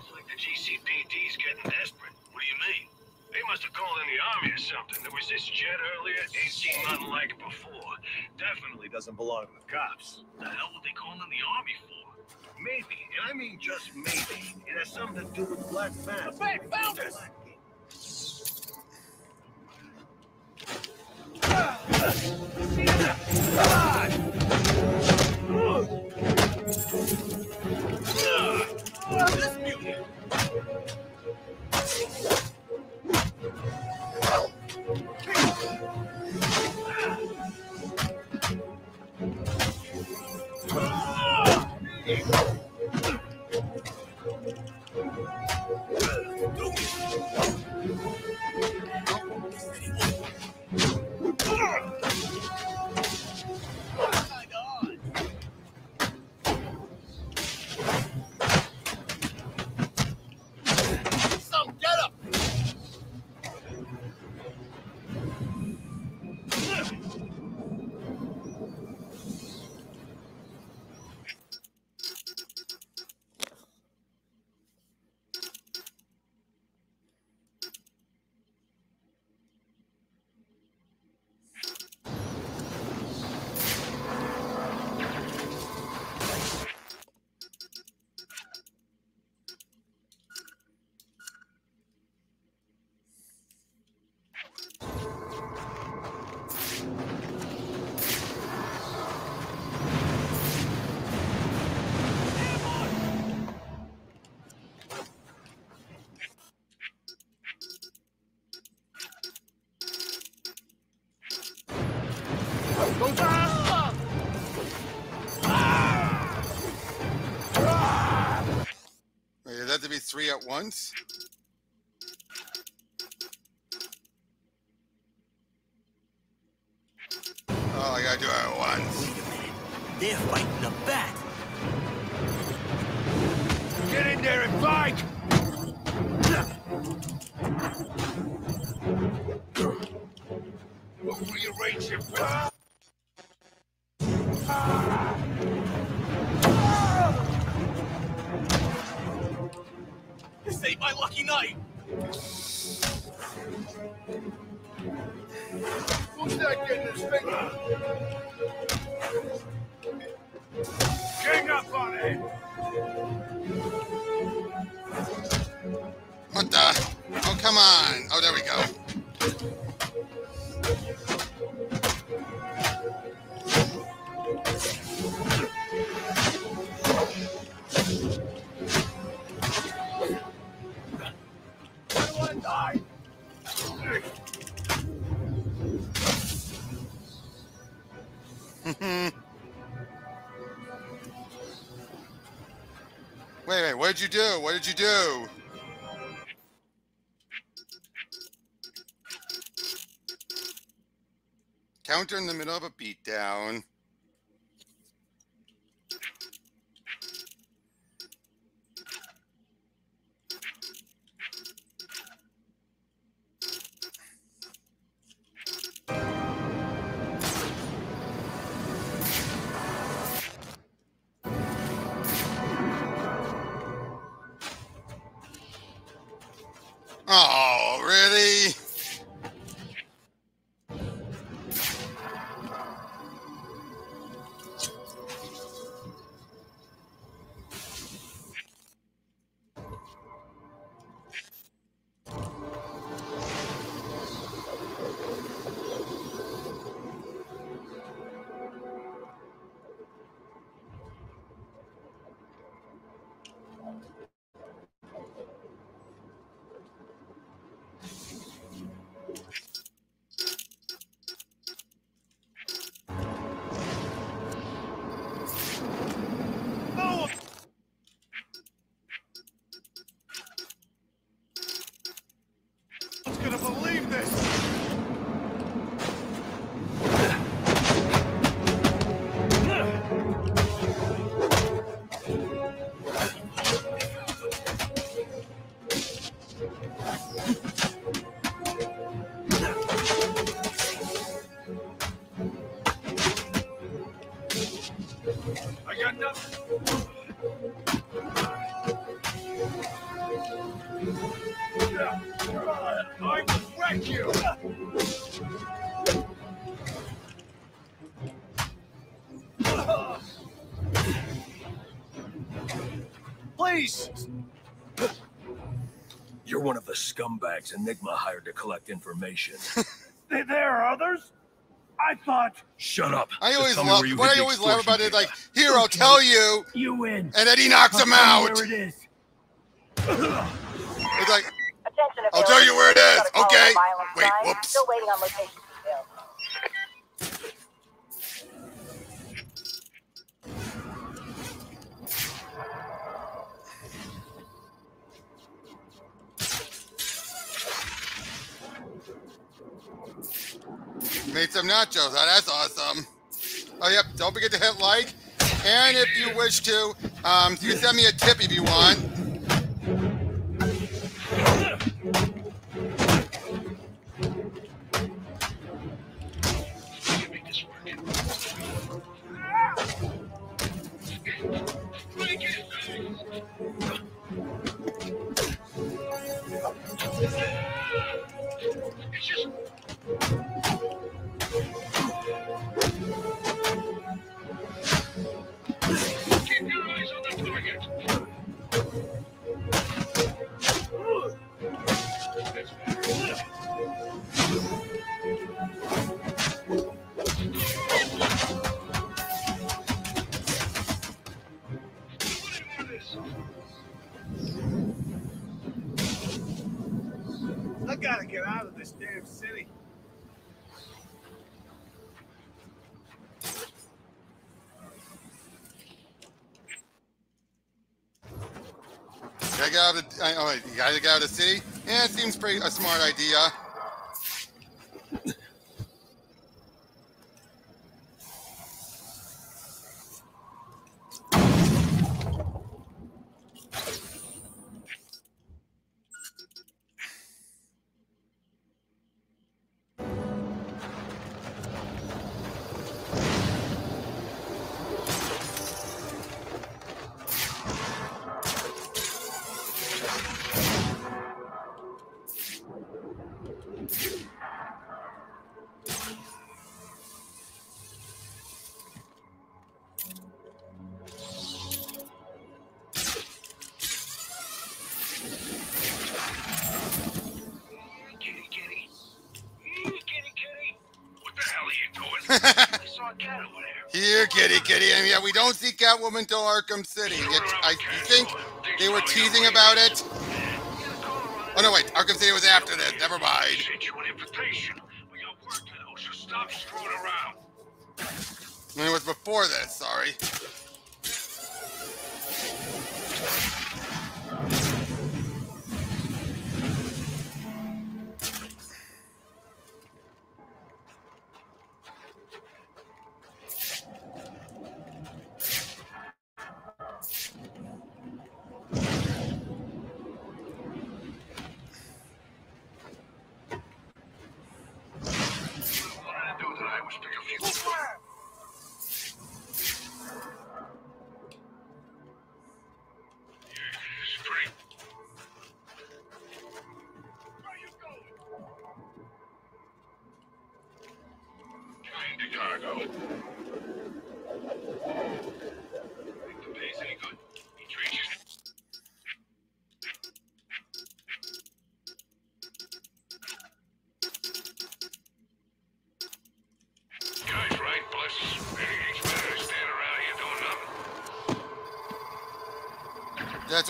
Speaker 17: It's like the GCPD's getting desperate. What do you mean? They must have called in the army or something. There was this jet earlier. Ain't seen nothing like it before. Definitely doesn't belong to the cops. The hell would they call in the army for? Maybe, and I mean just maybe, it has something to do with Black Mask.
Speaker 7: Hey, found us! Some
Speaker 1: three at once? Oh, I gotta do it at once.
Speaker 10: They're fighting a bat.
Speaker 7: Get in there and fight!
Speaker 1: Did you do? What did you do? Counter in the middle of a beatdown.
Speaker 2: Scumbags Enigma hired to collect information. *laughs*
Speaker 6: There there are others? I thought.
Speaker 2: Shut up.
Speaker 1: I always love what I always love about
Speaker 2: extortion
Speaker 1: it. Like,
Speaker 2: data.
Speaker 1: here, I'll tell you,
Speaker 6: You win.
Speaker 1: and then he knocks
Speaker 6: I'll
Speaker 1: him out.
Speaker 6: Where it is.
Speaker 1: It's like,
Speaker 19: Attention
Speaker 1: I'll tell you where it is.
Speaker 19: Got a call of
Speaker 1: Okay.
Speaker 19: a violent
Speaker 1: Wait,
Speaker 19: crime.
Speaker 1: whoops.
Speaker 19: Still waiting on location
Speaker 1: made some nachos. Oh, that's awesome. Oh, yep. Don't forget to hit like. And if you wish to, um, you can send me a tip if you want.
Speaker 6: Gotta get out of,
Speaker 1: I- oh, you gotta get out of the city? Yeah, it seems pretty a smart idea. Don't see Catwoman till Arkham City. It, I think they were teasing about it. Oh no, wait. Arkham City was after this. Never mind.
Speaker 17: Sent you an invitation. We got work to do, so stop screwing around.
Speaker 1: It was before this. Sorry.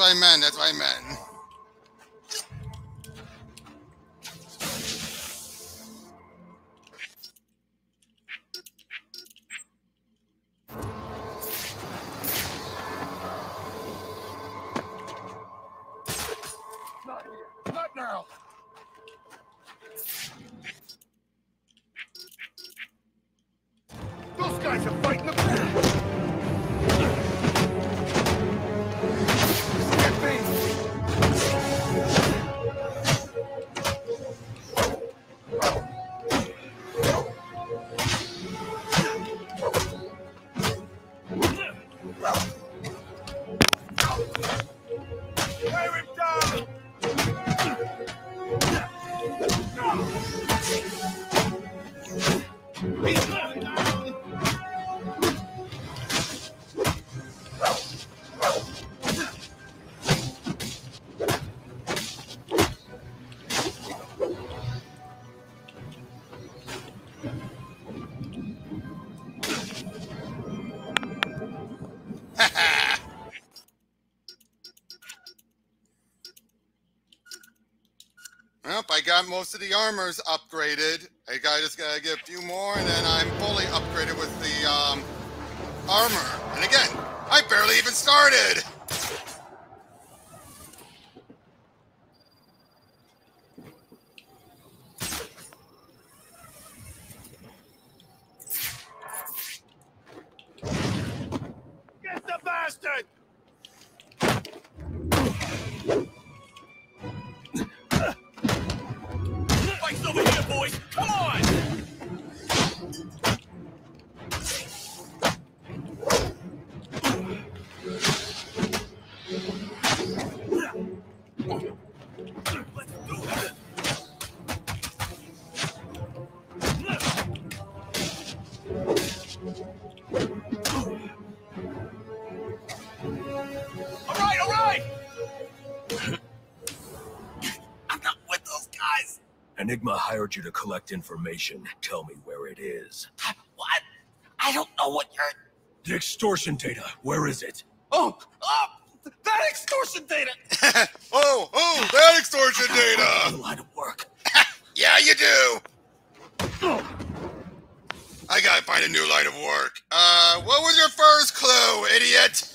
Speaker 17: What I
Speaker 1: meant. That's what I meant. I got most of the armors upgraded. I got just gotta get a few more, and then I'm fully upgraded with the um, armor. And again, I barely even started.
Speaker 2: Enigma hired you to collect information. Tell me where it is.
Speaker 7: What? I don't know what you're.
Speaker 2: The extortion data. Where is it?
Speaker 7: Oh, oh, that extortion data. *laughs*
Speaker 1: oh, oh, that extortion data.
Speaker 2: A lot of work. *laughs*
Speaker 1: yeah, you do. I gotta find a new line of work. Uh, what was your first clue, idiot?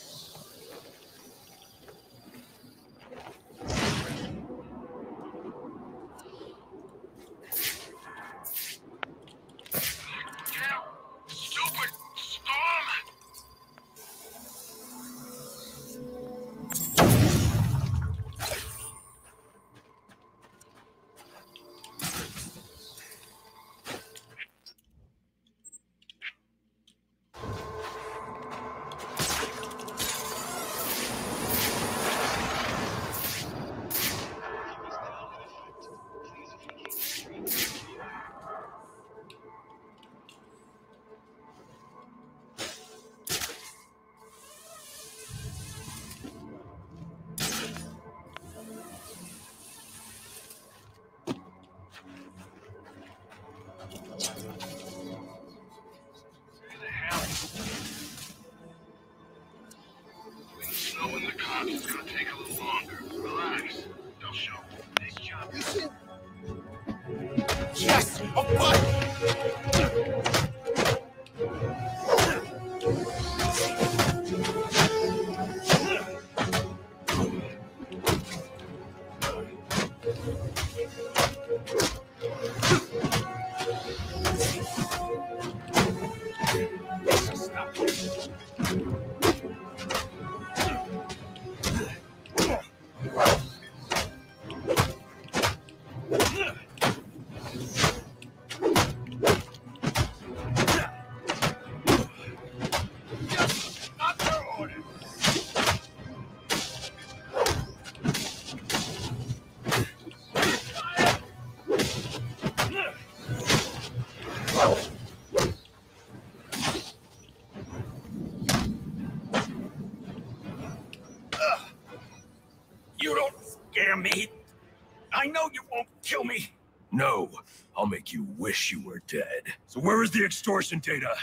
Speaker 22: You
Speaker 2: wish you were dead. So where is the extortion data?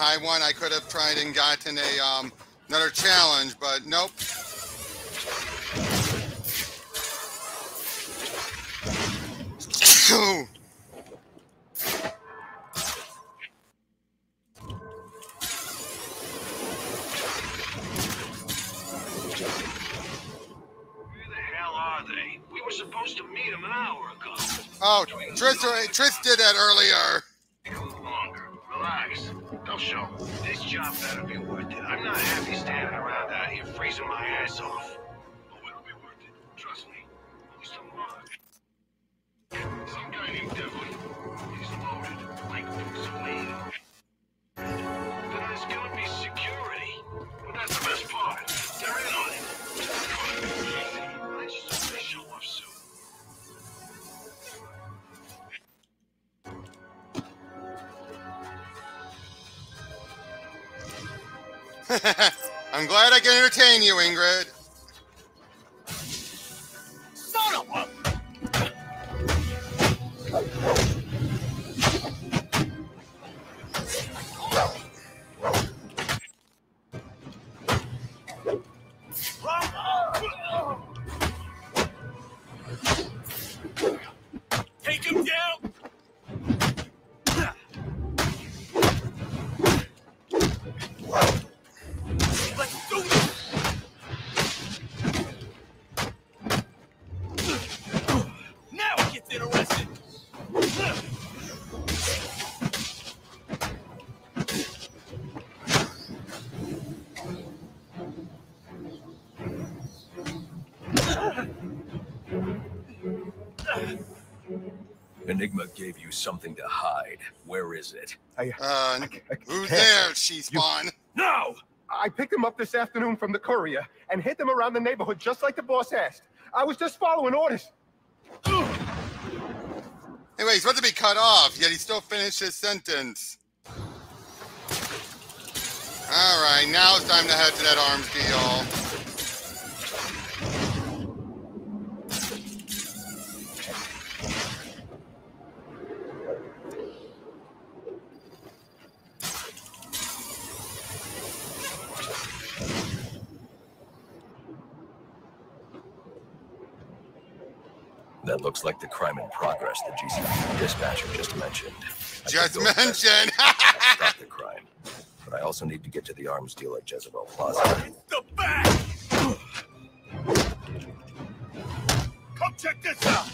Speaker 1: High one. I could have tried and gotten a um another challenge, but nope.
Speaker 17: Where the hell are they? We were supposed to meet them an hour ago.
Speaker 1: Oh, Tris, Tris did that earlier.
Speaker 17: Show. This job better be worth it. I'm not happy standing around out here freezing my ass off. But it'll be worth it. Trust me. Some guy named Devlin. *laughs*
Speaker 1: I'm glad I can entertain you, Ingrid.
Speaker 14: Son of a...
Speaker 2: something to hide. Where is it?
Speaker 3: I,
Speaker 1: Uh, who's
Speaker 3: can't.
Speaker 1: there, she spawn?
Speaker 6: No!
Speaker 3: I picked him up this afternoon from the courier and hid them around the neighborhood just like the boss asked. I was just following orders.
Speaker 1: Anyway, he's about to be cut off, yet he still finished his sentence. All right, now it's time to head to that arms deal.
Speaker 2: That looks like the crime in progress the GC dispatcher just mentioned. I
Speaker 1: Just
Speaker 2: go
Speaker 1: mentioned.
Speaker 2: stop the crime. But I also need to get to the arms deal at Jezebel Plaza.
Speaker 6: The back! Come check this out!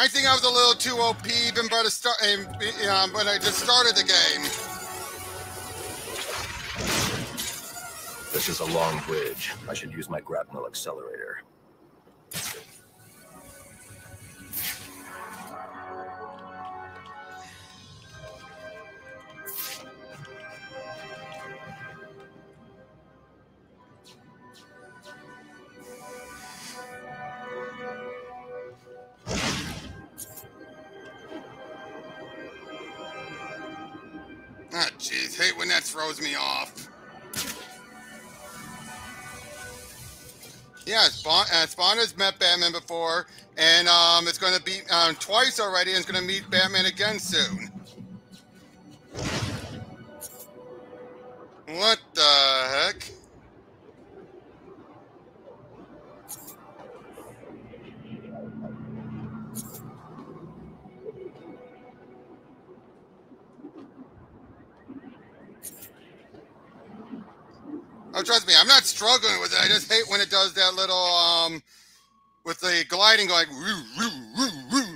Speaker 1: I think I was a little too OP even by the start, um, when I just started the game.
Speaker 2: This is a long bridge. I should use my grapnel accelerator.
Speaker 1: Twice already, and it's going to meet Batman again soon. What the heck? Oh, trust me, I'm not struggling with it. I just hate when it does that little um with the gliding going woo woo woo woo.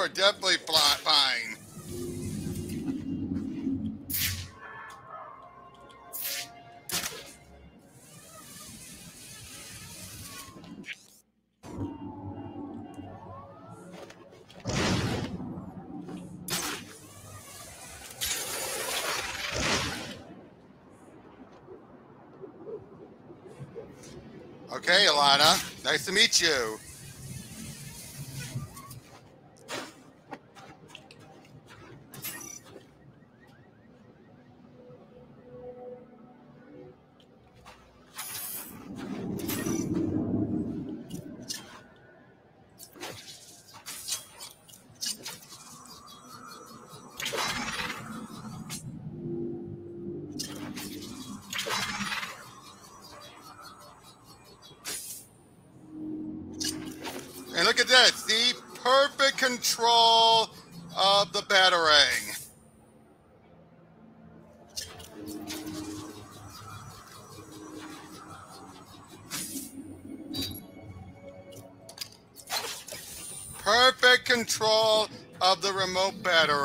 Speaker 1: Are definitely fine. Okay, Alana. Nice to meet you. The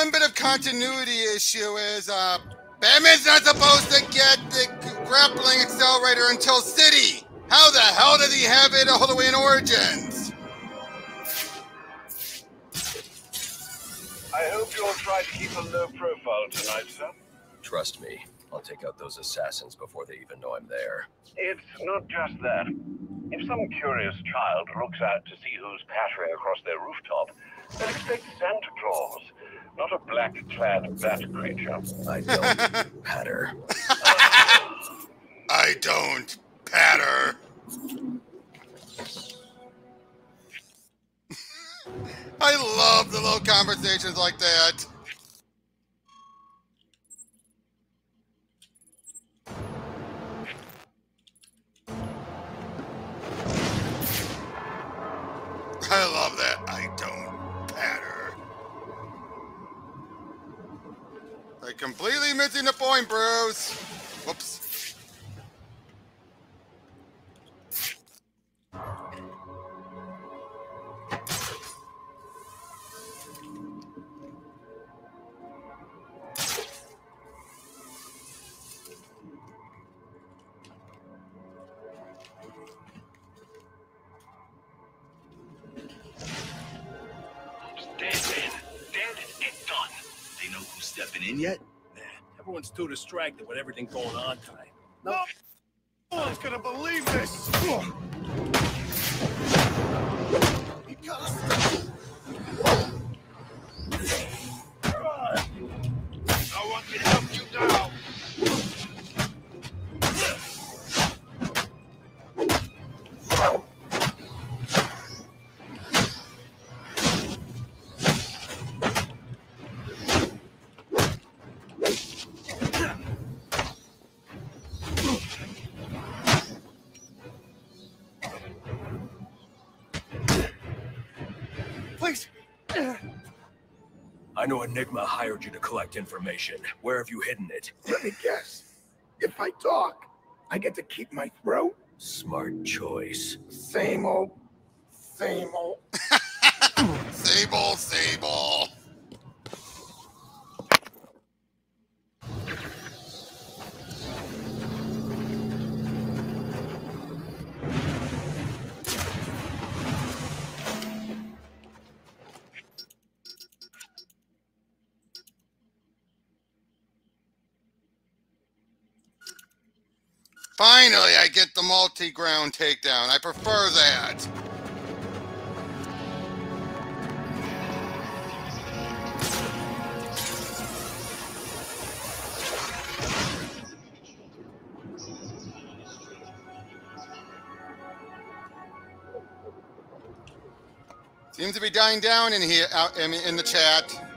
Speaker 1: one bit of continuity issue is uh, Batman's not supposed to get the grappling accelerator until City. How the hell did he have it all the way in Origins?
Speaker 13: I hope you'll try to keep a low profile tonight, sir.
Speaker 2: Trust me, I'll take out those assassins before they even know I'm there.
Speaker 13: It's not just that. If some curious child looks out to see who's pattering across their rooftop, they'll expect Santa Claus, not a black-clad bat creature.
Speaker 2: I don't *laughs* patter.
Speaker 1: I don't patter. *laughs* I love the little conversations like that. Completely missing the point, Bruce. Whoops.
Speaker 24: Too distracted with everything going on tonight.
Speaker 7: No one's gonna believe this. Please.
Speaker 24: I know Enigma hired you to collect information. Where have you hidden it?
Speaker 25: Let me guess. If I talk, I get to keep my throat.
Speaker 24: Smart choice.
Speaker 25: Same old, same old. *laughs*
Speaker 1: same old, same Sable. Finally, I get the multi-ground takedown. I prefer that. Seems to be dying down in here, out in, in the chat.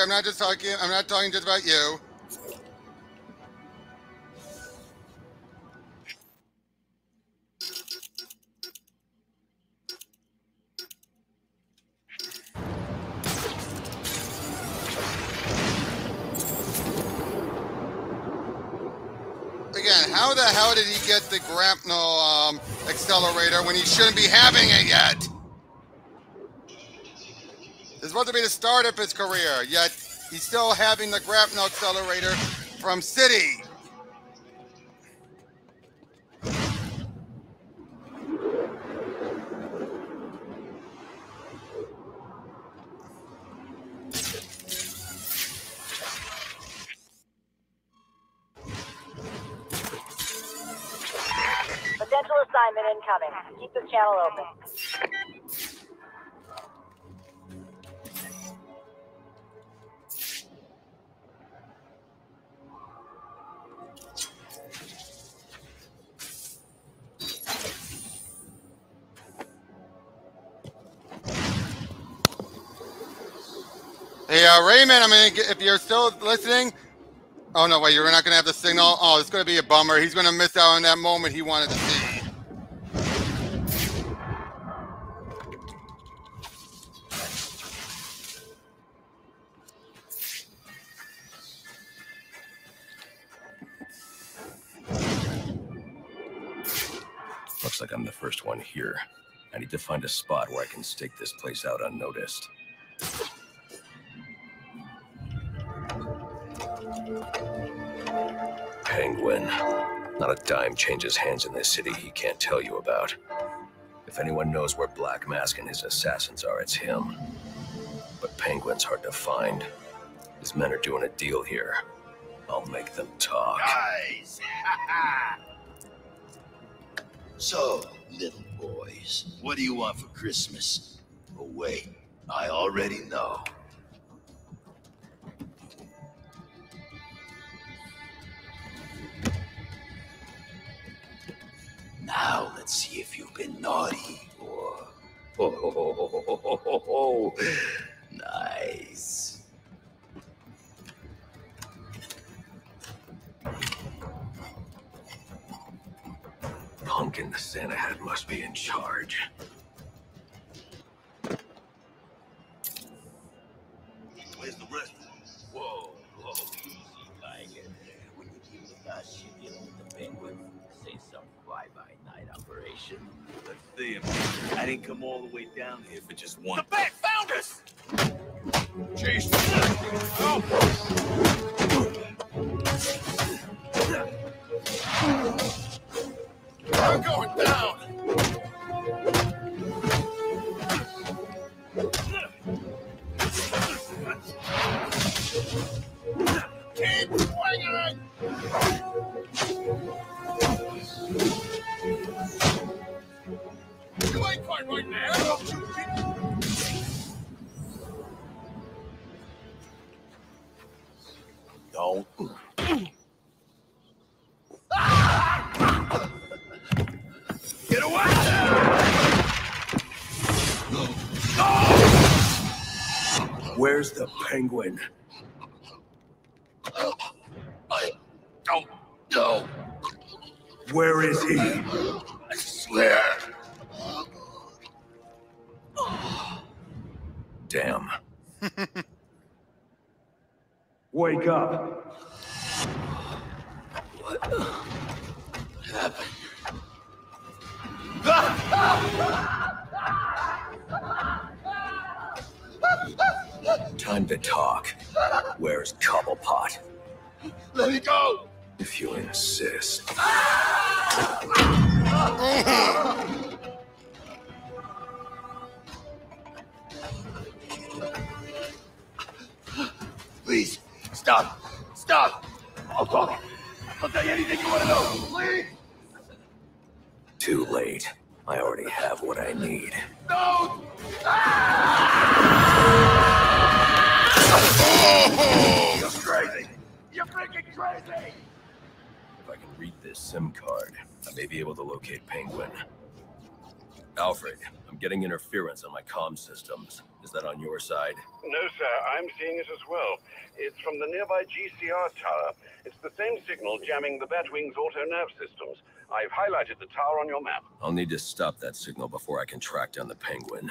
Speaker 1: I'm not just talking. I'm not talking just about you. Again, how the hell did he get the grapnel um, accelerator when he shouldn't be having it yet? To be the start of his career, yet he's still having the grapnel accelerator from City.
Speaker 19: Potential assignment incoming. Keep this channel open.
Speaker 1: If you're still listening, oh no, wait, you're not gonna have the signal. Oh, it's gonna be a bummer. He's gonna miss out on that moment he wanted to see.
Speaker 2: Looks like I'm the first one here. I need to find a spot where I can stake this place out unnoticed. Penguin. Not a dime changes hands in this city he can't tell you about. If anyone knows where Black Mask and his assassins are, it's him. But Penguin's hard to find. His men are doing a deal here. I'll make them talk.
Speaker 10: Guys! *laughs* so, little boys, what do you want for Christmas? Oh, wait, I already know. Now let's see if you've been naughty or. *laughs* Oh, ho, ho, ho. nice.
Speaker 2: Pumpkin the Santa hat must be in charge.
Speaker 10: Where's the rest?
Speaker 6: Ain't come all the way down here for just one.
Speaker 22: The bat found us!
Speaker 6: Jeez.
Speaker 4: I'm going down.
Speaker 2: Penguin? Getting interference on my comm systems. Is that on your side?
Speaker 13: No, sir, I'm seeing it as well. It's from the nearby GCR tower. It's the same signal jamming the Batwing's autonav systems. I've highlighted the tower on your map.
Speaker 2: I'll need to stop that signal before I can track down the Penguin.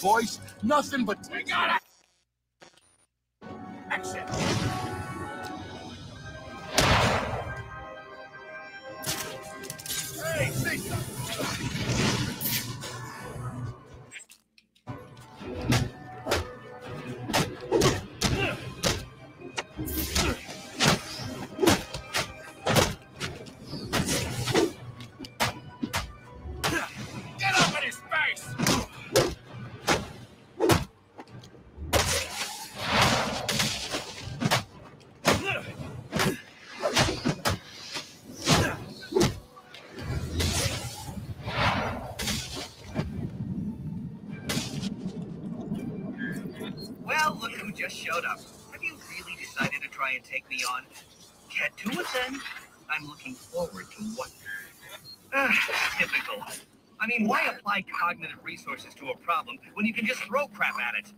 Speaker 4: Voice? Nothing but.
Speaker 17: We got it!
Speaker 18: Apply cognitive resources to a problem when you can just throw crap at it?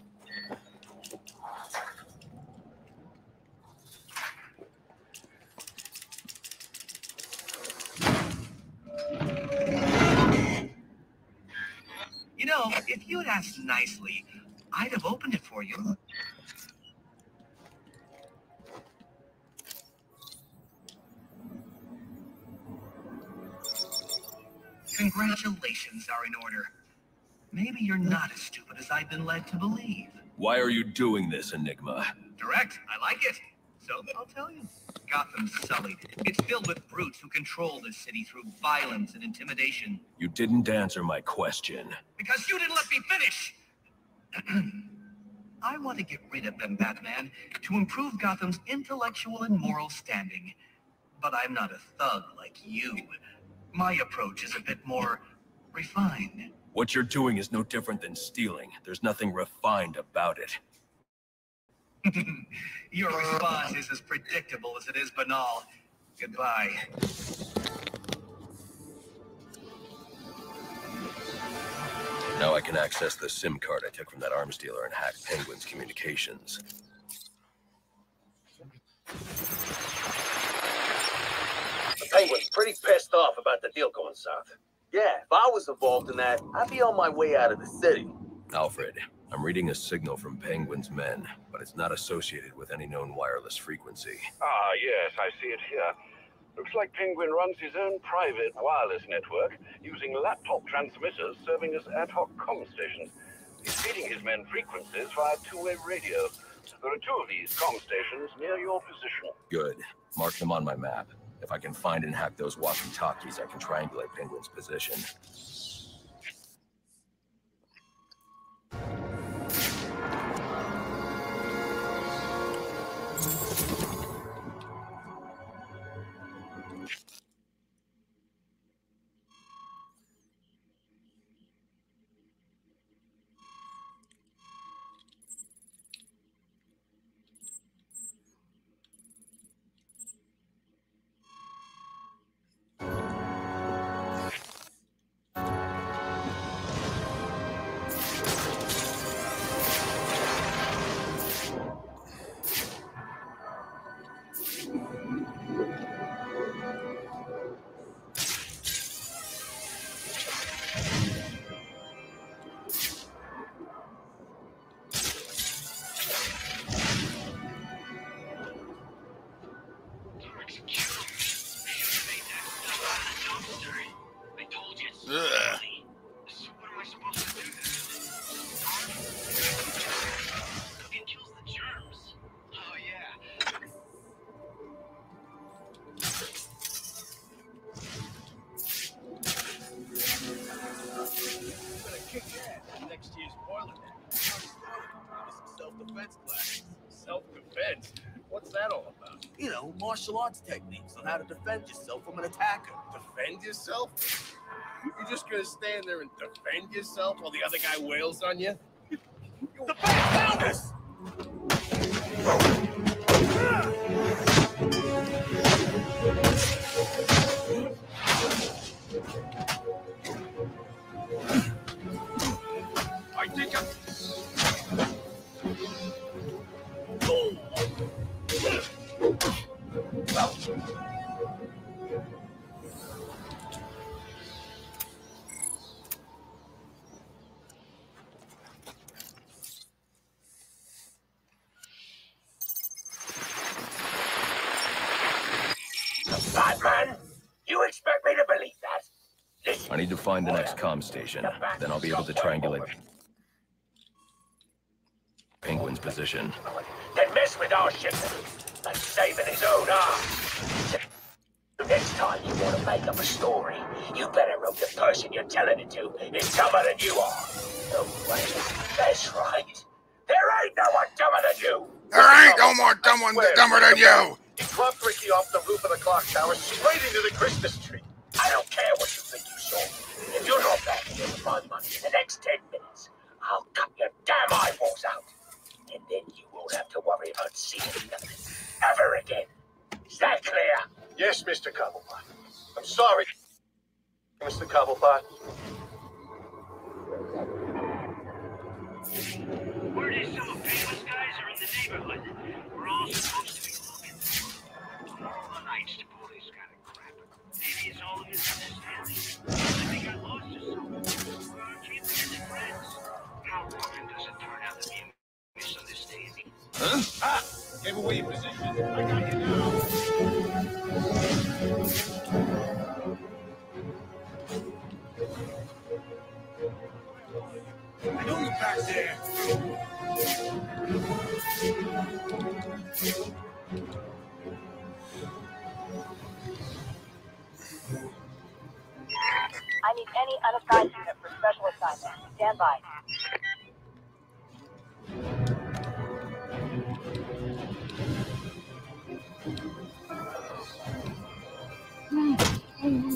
Speaker 18: You know, if you'd asked nicely, I'd have opened it for you. Congratulations are in order. Maybe you're not as stupid as I've been led to believe.
Speaker 2: Why are you doing this, Enigma?
Speaker 18: Direct, I like it. So I'll tell you. Gotham's sullied. It's filled with brutes who control this city through violence and intimidation.
Speaker 2: You didn't answer my question.
Speaker 18: Because you didn't let me finish! *clears throat* I want to get rid of them, Batman, to improve Gotham's intellectual and moral standing. But I'm not a thug like you. My approach is a bit more refined.
Speaker 2: What you're doing is no different than stealing. There's nothing refined about it. *laughs*
Speaker 18: Your response is as predictable as it is banal. Goodbye.
Speaker 2: Now I can access the SIM card I took from that arms dealer and hack Penguin's communications.
Speaker 21: The pretty pissed off about the deal going south. Yeah, if I was involved in that, I'd be on my way out of the city.
Speaker 2: Alfred, I'm reading a signal from Penguin's men, but it's not associated with any known wireless frequency.
Speaker 13: Ah, yes, I see it here. Looks like Penguin runs his own private wireless network using laptop transmitters serving as ad hoc comm stations. He's feeding his men frequencies via two-way radio. There are two of these comm stations near your position.
Speaker 2: Good. Mark them on my map. If I can find and hack those walkie-talkies, I can triangulate Penguin's position.
Speaker 7: Techniques on how to defend yourself from an attacker. Defend yourself? You're just gonna stand there and defend yourself while the other guy wails on you?
Speaker 2: Find the next comm station. Then I'll be able to triangulate Penguin's position.
Speaker 21: Then mess with our shipment and saving his own arm. Next time you want to make up a story, you better hope the person you're telling it to is dumber than you are. Oh, wait, that's right. There ain't no one dumber than you.
Speaker 1: There ain't no more dumb one dumber than you.
Speaker 21: He dropped Ricky off the roof of the clock tower straight into the Christmas tree. I don't care what you think you saw. If you're not back here with my money in the next ten minutes, I'll cut your damn eyeballs out. And then you won't have to worry about seeing nothing ever again. Is that clear? Yes, Mr. Cobblepot. I'm sorry, Mr. Cobblepot.
Speaker 7: Away position. I got you now. I know you're back there.
Speaker 19: I need any unassigned unit for special assignment. Stand by.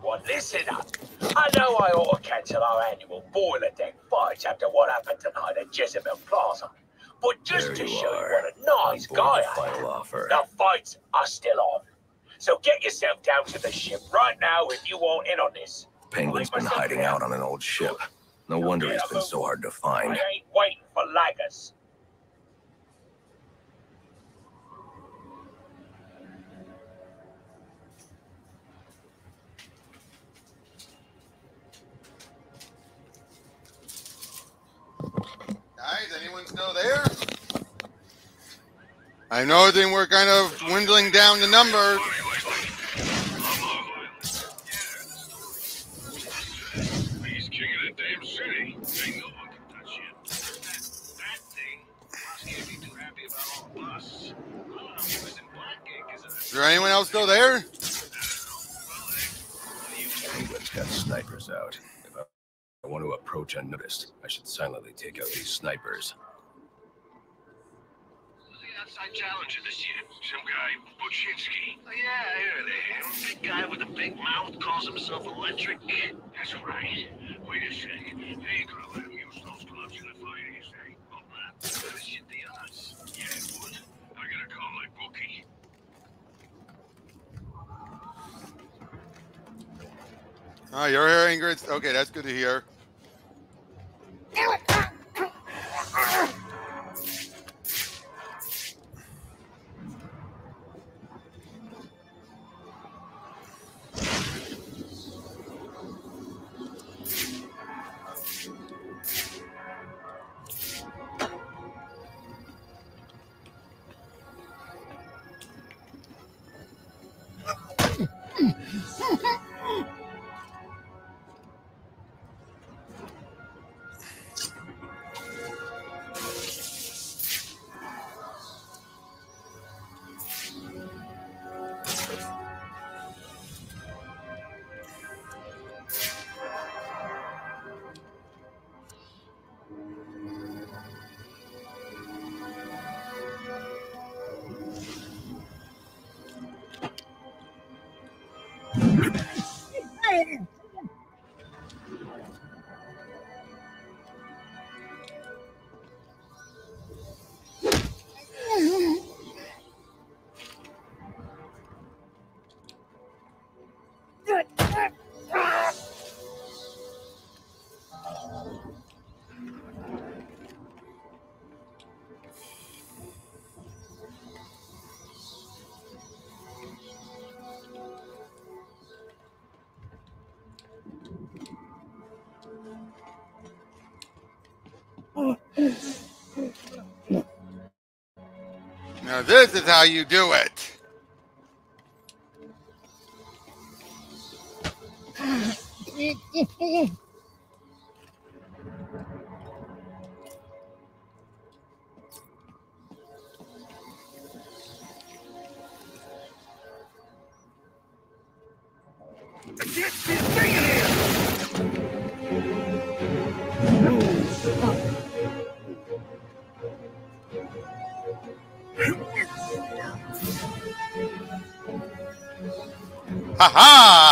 Speaker 21: everyone, listen up. I know I ought to cancel our annual boiler deck fights after what happened tonight at Jezebel Plaza. But just
Speaker 2: There
Speaker 21: to
Speaker 2: you
Speaker 21: show
Speaker 2: are.
Speaker 21: you what a nice guy I am,
Speaker 2: offer.
Speaker 21: the fights are still on. So get yourself down to the ship right now if you want in on this.
Speaker 2: Penguin's been hiding out on an old ship. No wonder he's been so hard to find.
Speaker 21: ain't waiting for laggers.
Speaker 1: Guys, anyone still there? I know that we're kind of dwindling down the numbers.
Speaker 17: Is
Speaker 1: there anyone else still there?
Speaker 2: Penguin's got snipers out. If I want to approach unnoticed, I should silently take out these snipers.
Speaker 17: The outside challenger this year. Some guy, Oh, yeah, I heard of him. Big guy with a big mouth calls himself electric. That's right. Wait a sec. You ain't gonna let him use those gloves in a fight, is he? Well, that. This shit the odds. Yeah, it would. I gotta call my bookie.
Speaker 1: Oh, you're here, Ingrid. Okay, that's good to hear. This is how you do it. Ha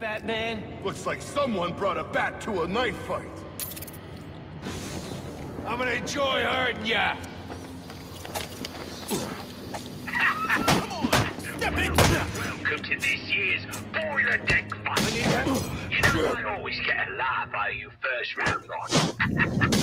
Speaker 4: Batman? Looks like someone brought a bat to a knife fight.
Speaker 6: I'm gonna enjoy hurting ya.
Speaker 17: Welcome to this year's boiler deck fight. You know I always get a laugh out of you first round lot. *laughs*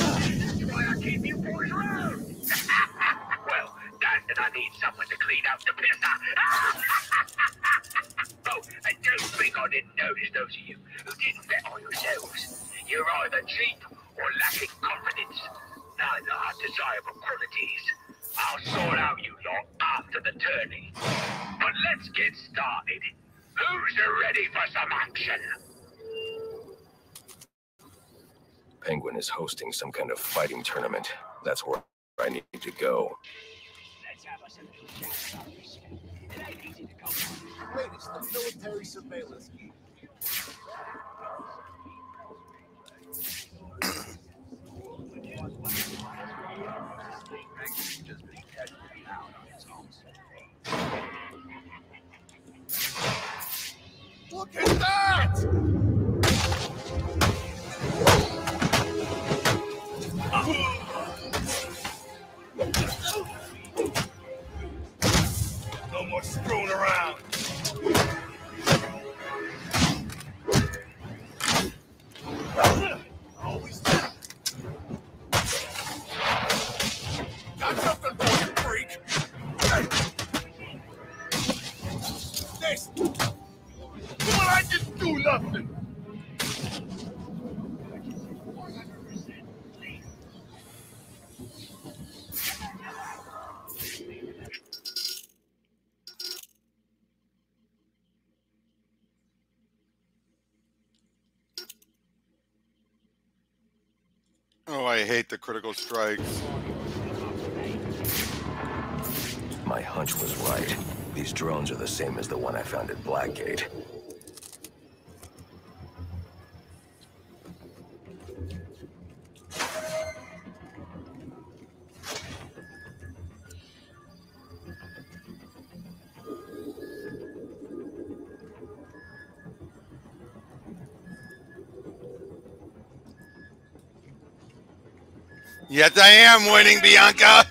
Speaker 26: some
Speaker 2: kind of fighting tournament. That's where I
Speaker 7: hate the critical strikes.
Speaker 2: My hunch was right. These drones are the same as the one I found at Blackgate.
Speaker 7: Yes, I am winning, Bianca.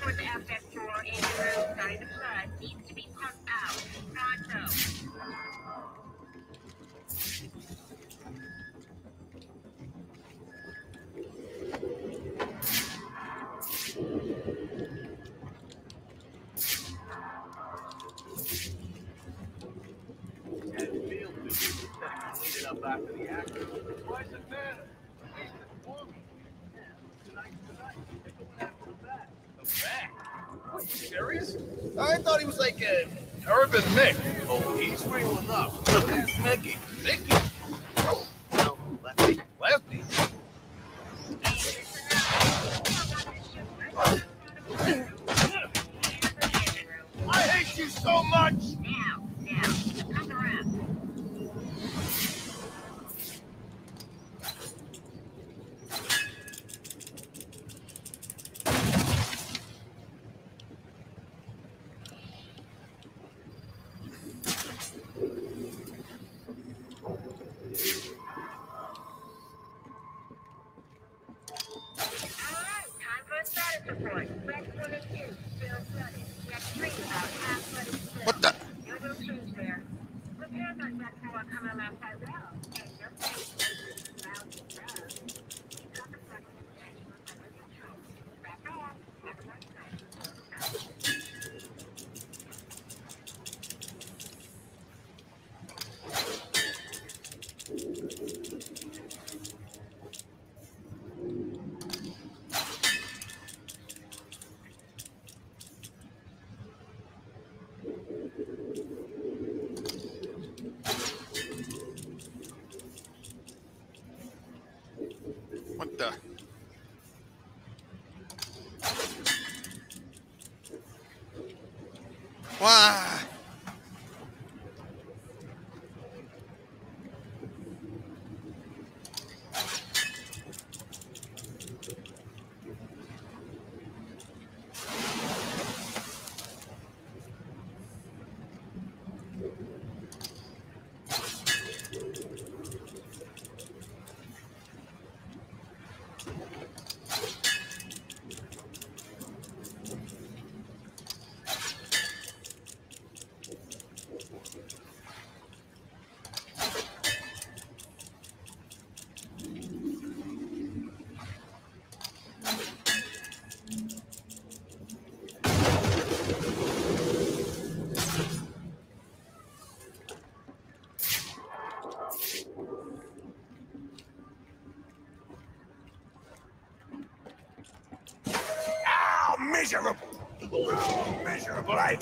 Speaker 22: Miserable. Miserable, I?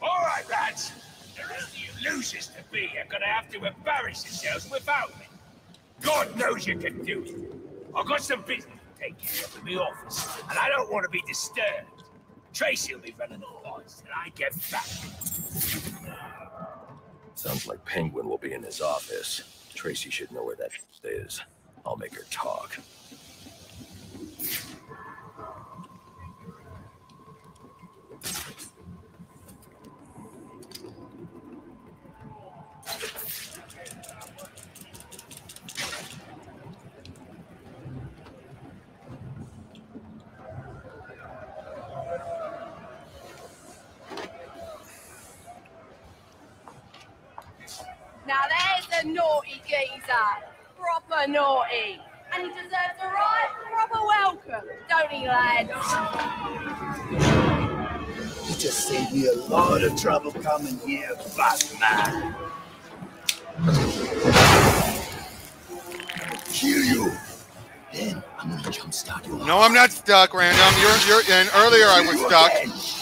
Speaker 22: All right, lads. Of you losers to be are gonna have to embarrass yourselves without me. God knows you can do it. I've got some business to take care of in the office, and I don't want to be disturbed. Tracy will be running the lights till I get back.
Speaker 2: Sounds like Penguin will be in his office. Tracy should know where that is.
Speaker 1: Earlier I was stuck.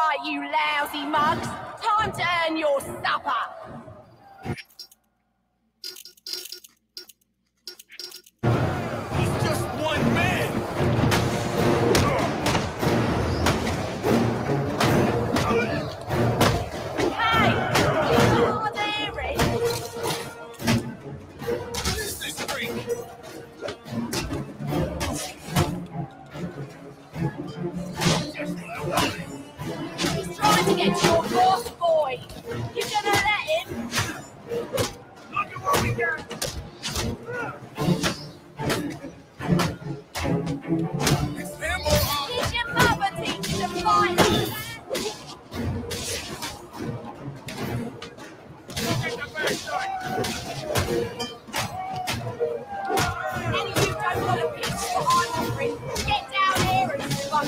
Speaker 27: Right, you lousy mugs. Time to earn your supper.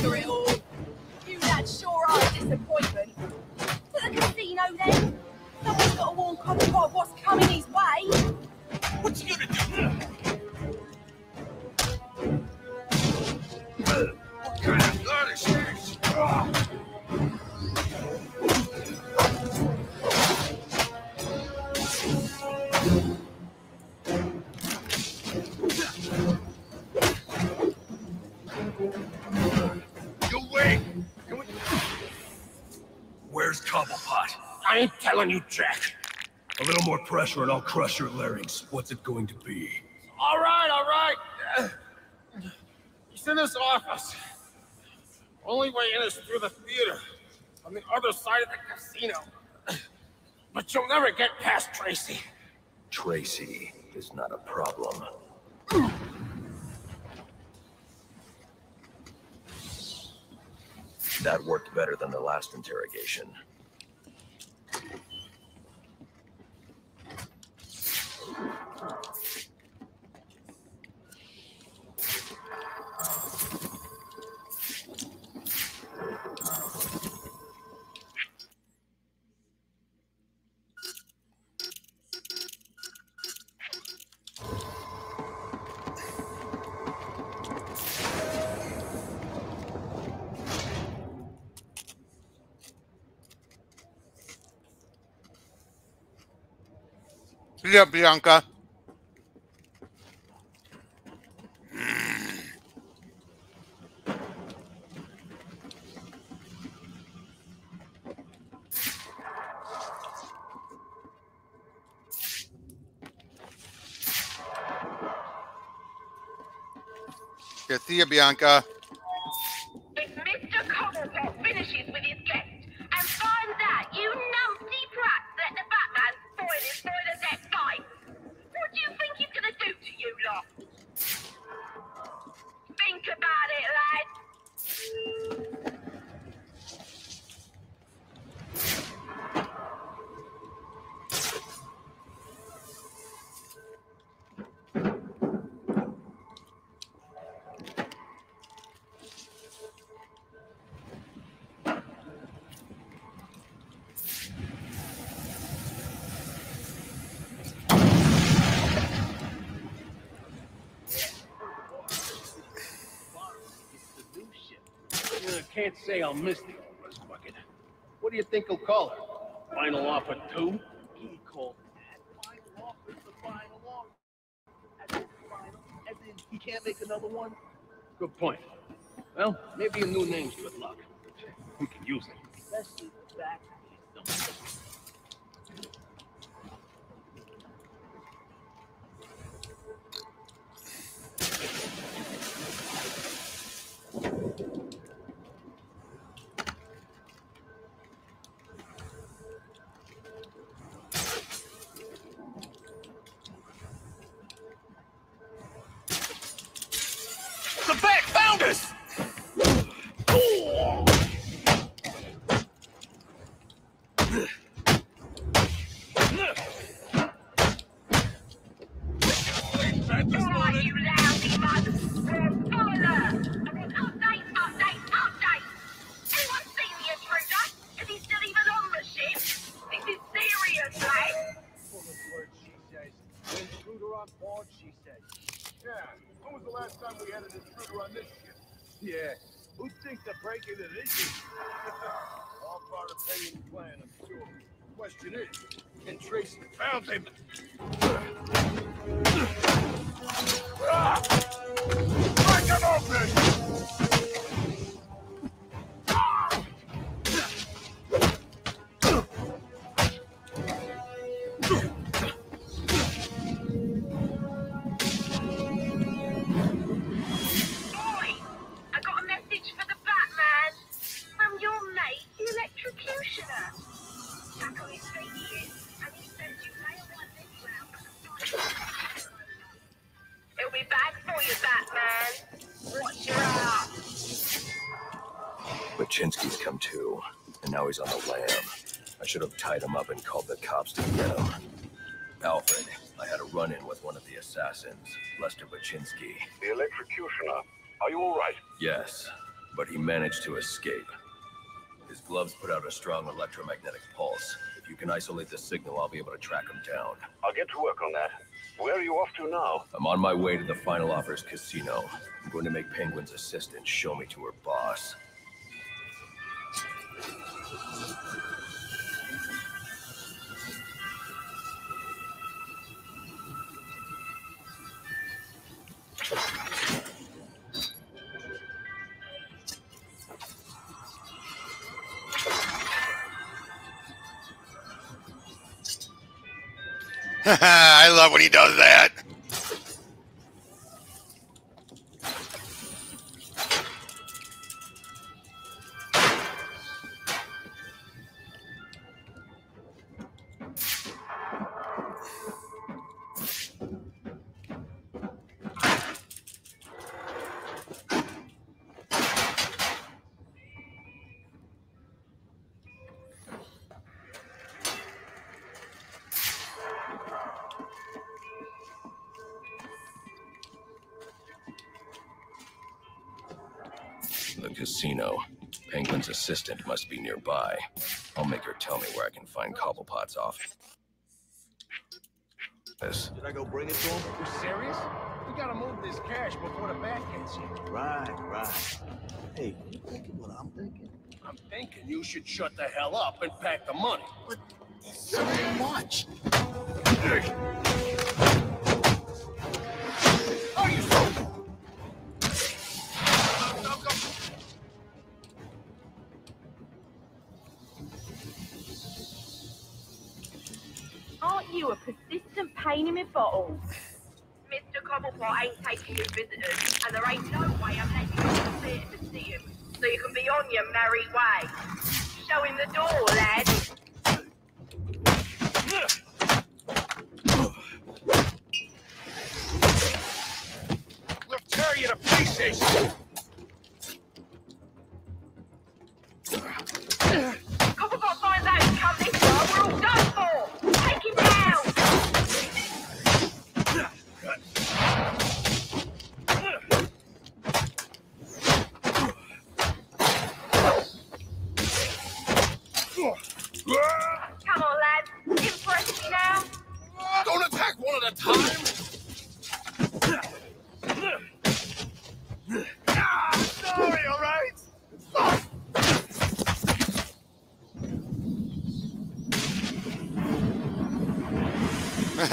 Speaker 27: And
Speaker 28: More pressure and I'll crush your larynx. What's it going to be?
Speaker 7: All right, all right. He's in his office. Only way in is through the theater, on the other side of the casino. But you'll never get past Tracy.
Speaker 2: Tracy is not a problem. That worked better than the last interrogation.
Speaker 1: it Bianca. Bianca.
Speaker 7: Garcia Bianca. Point. Well, maybe a new name's good luck. We can use it.
Speaker 27: All part of Bane's plan, I'm sure. The Question is, can Tracy found him?
Speaker 2: Buchinsky's come to, and now he's on the lam. I should have tied him up and called the cops to get him. Alfred, I had a run-in with one of the assassins, Lester Buchinsky.
Speaker 13: The electrocutioner. Are you all right?
Speaker 2: Yes, but he managed to escape. His gloves put out a strong electromagnetic pulse. If you can isolate the signal, I'll be able to track him down.
Speaker 13: I'll get to work on that. Where are you off to now?
Speaker 2: I'm on my way to the Final Offers Casino. I'm going to make Penguin's assistant show me to her boss. *laughs*
Speaker 1: I love when he does that.
Speaker 2: Must be nearby. I'll make her tell me where I can find Cobblepot's office. This.
Speaker 27: Should I go bring it to him? You serious? We gotta move this cash before the bat gets here. Right, right. Hey, you thinking what I'm thinking?
Speaker 7: I'm thinking you should shut the hell up and pack the money.
Speaker 27: But there's so much.
Speaker 29: Aren't you a persistent pain in the bottle? Mr.
Speaker 30: Cobblepot ain't taking his visitors, and there ain't no way I'm letting you in the theatre to see him. So you can be on your merry way. Show him the door, lad.
Speaker 22: We'll tear you to pieces!
Speaker 30: Cobblepot finds out you come this far, we're all done for. Take him down. Come on, lad. Impress me now.
Speaker 22: Don't attack one at a time! Ah, sorry, alright?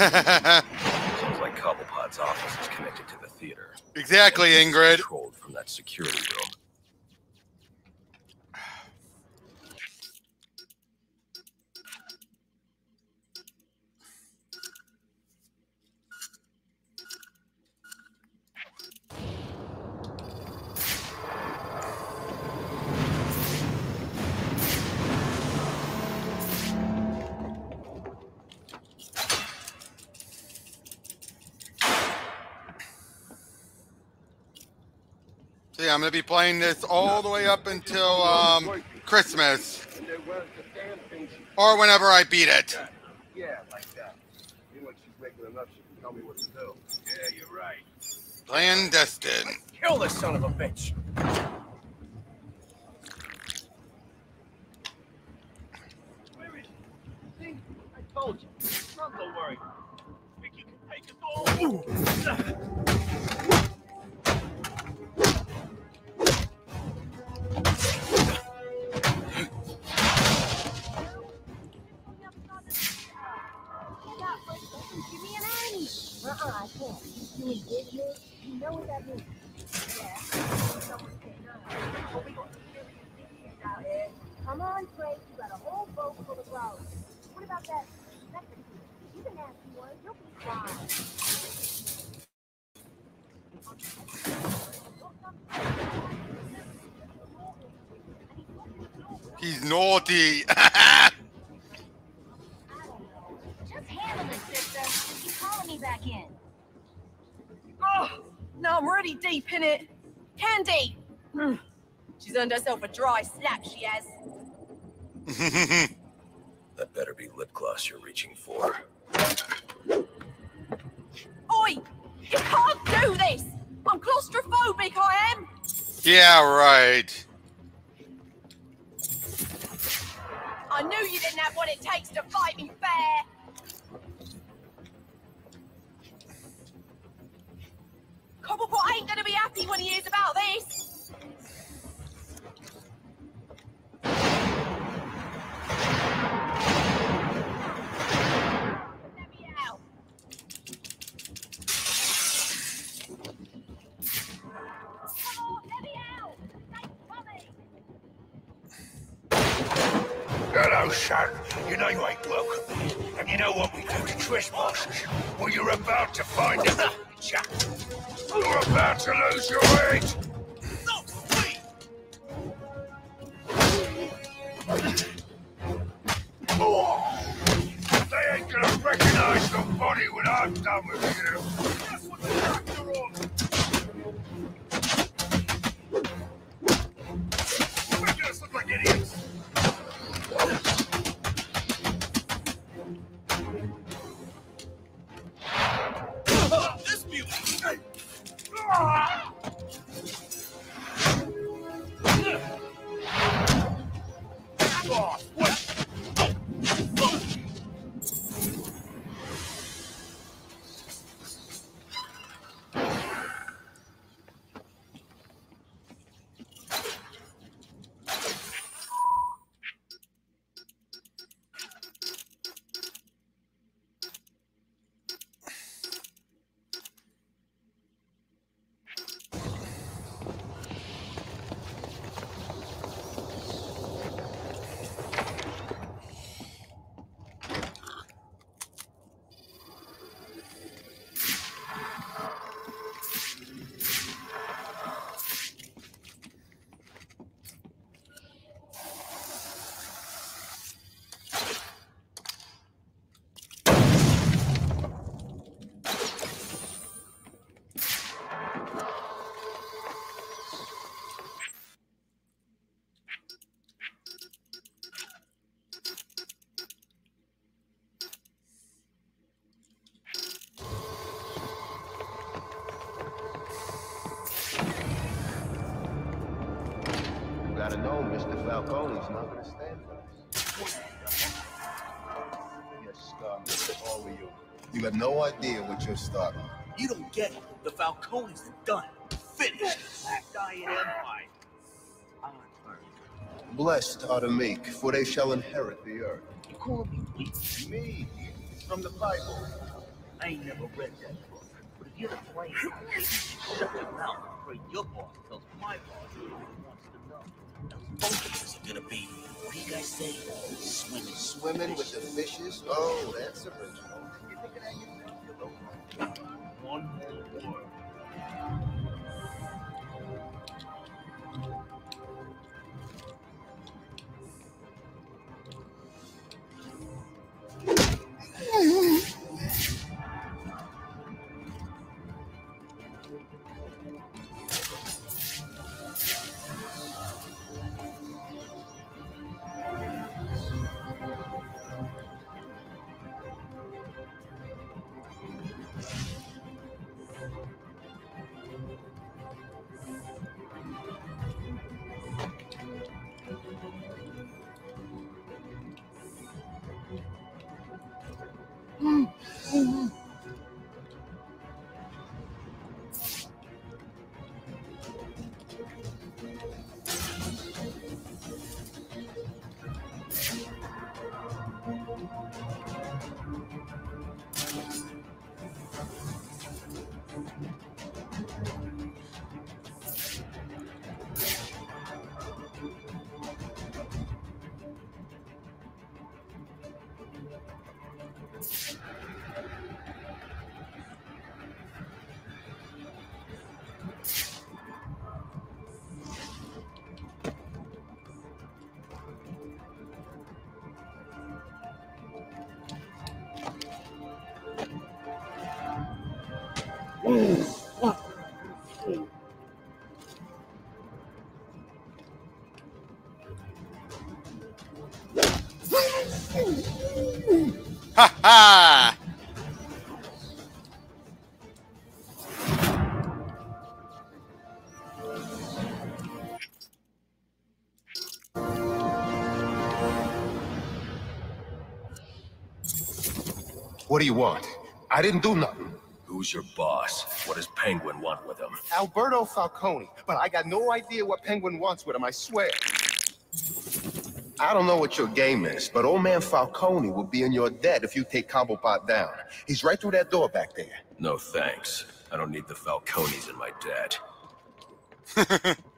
Speaker 22: *laughs*
Speaker 2: Sounds like Cobblepot's office is connected to the theater.
Speaker 1: Exactly, Ingrid.
Speaker 2: Controlled from that security room.
Speaker 1: So yeah, I'm gonna be playing this all the way up until um, Christmas, or whenever I beat it.
Speaker 3: Yeah, like that. Seems like she's making enough she can tell me what to do.
Speaker 22: Yeah, you're right.
Speaker 1: Clandestine.
Speaker 7: Kill this son of a bitch.
Speaker 9: Come on, Trace. You got a whole boat full of rose. What about that second dude? He's a nasty one. You'll be fine.
Speaker 1: He's naughty. *laughs*
Speaker 9: Just handle it, sister. Keep calling me back in.
Speaker 27: Oh, now I'm already deep in it. Candy! Hmm. She's earned herself a dry slap, she has. *laughs*
Speaker 2: That better be lip gloss you're reaching for.
Speaker 27: Oi! You can't do this! I'm claustrophobic, I am!
Speaker 1: yeah, right.
Speaker 27: I knew you didn't have what it takes to fight me fair! Cobblepot ain't gonna be happy when he hears about this! Let me out. Come on, let me out!
Speaker 14: Son. You know you ain't welcome. And you know what we do to trespassers? Well, you're about to find out. You're about to lose your head. Oh, they ain't gonna recognize your body when I'm done with you. That's what the doctor on.
Speaker 3: No idea what you're starting.
Speaker 10: You don't get it. The Falcones are done. Finished. Black Dying Empire.
Speaker 3: Blessed are the meek, for they shall inherit the earth.
Speaker 10: You call me weak?
Speaker 3: Me, from the Bible.
Speaker 10: I ain't never read that book. But if you're the plain, shut your mouth and pray your boss tells my boss what he wants to know. Now, both of us are gonna be, what do you guys say? Swimming.
Speaker 3: Swimming with the fishes? Oh, that's original.
Speaker 10: One
Speaker 1: Ha ha!
Speaker 3: What do you want? I didn't do nothing.
Speaker 2: Who's your boss? What does Penguin want with him?
Speaker 3: Alberto Falcone, but I got no idea what Penguin wants with him, I swear. I don't know what your game is, but old man Falcone will be in your debt if you take Cobblepot down. He's right through that door back there.
Speaker 2: No thanks. I don't need the Falcones in my debt. *laughs*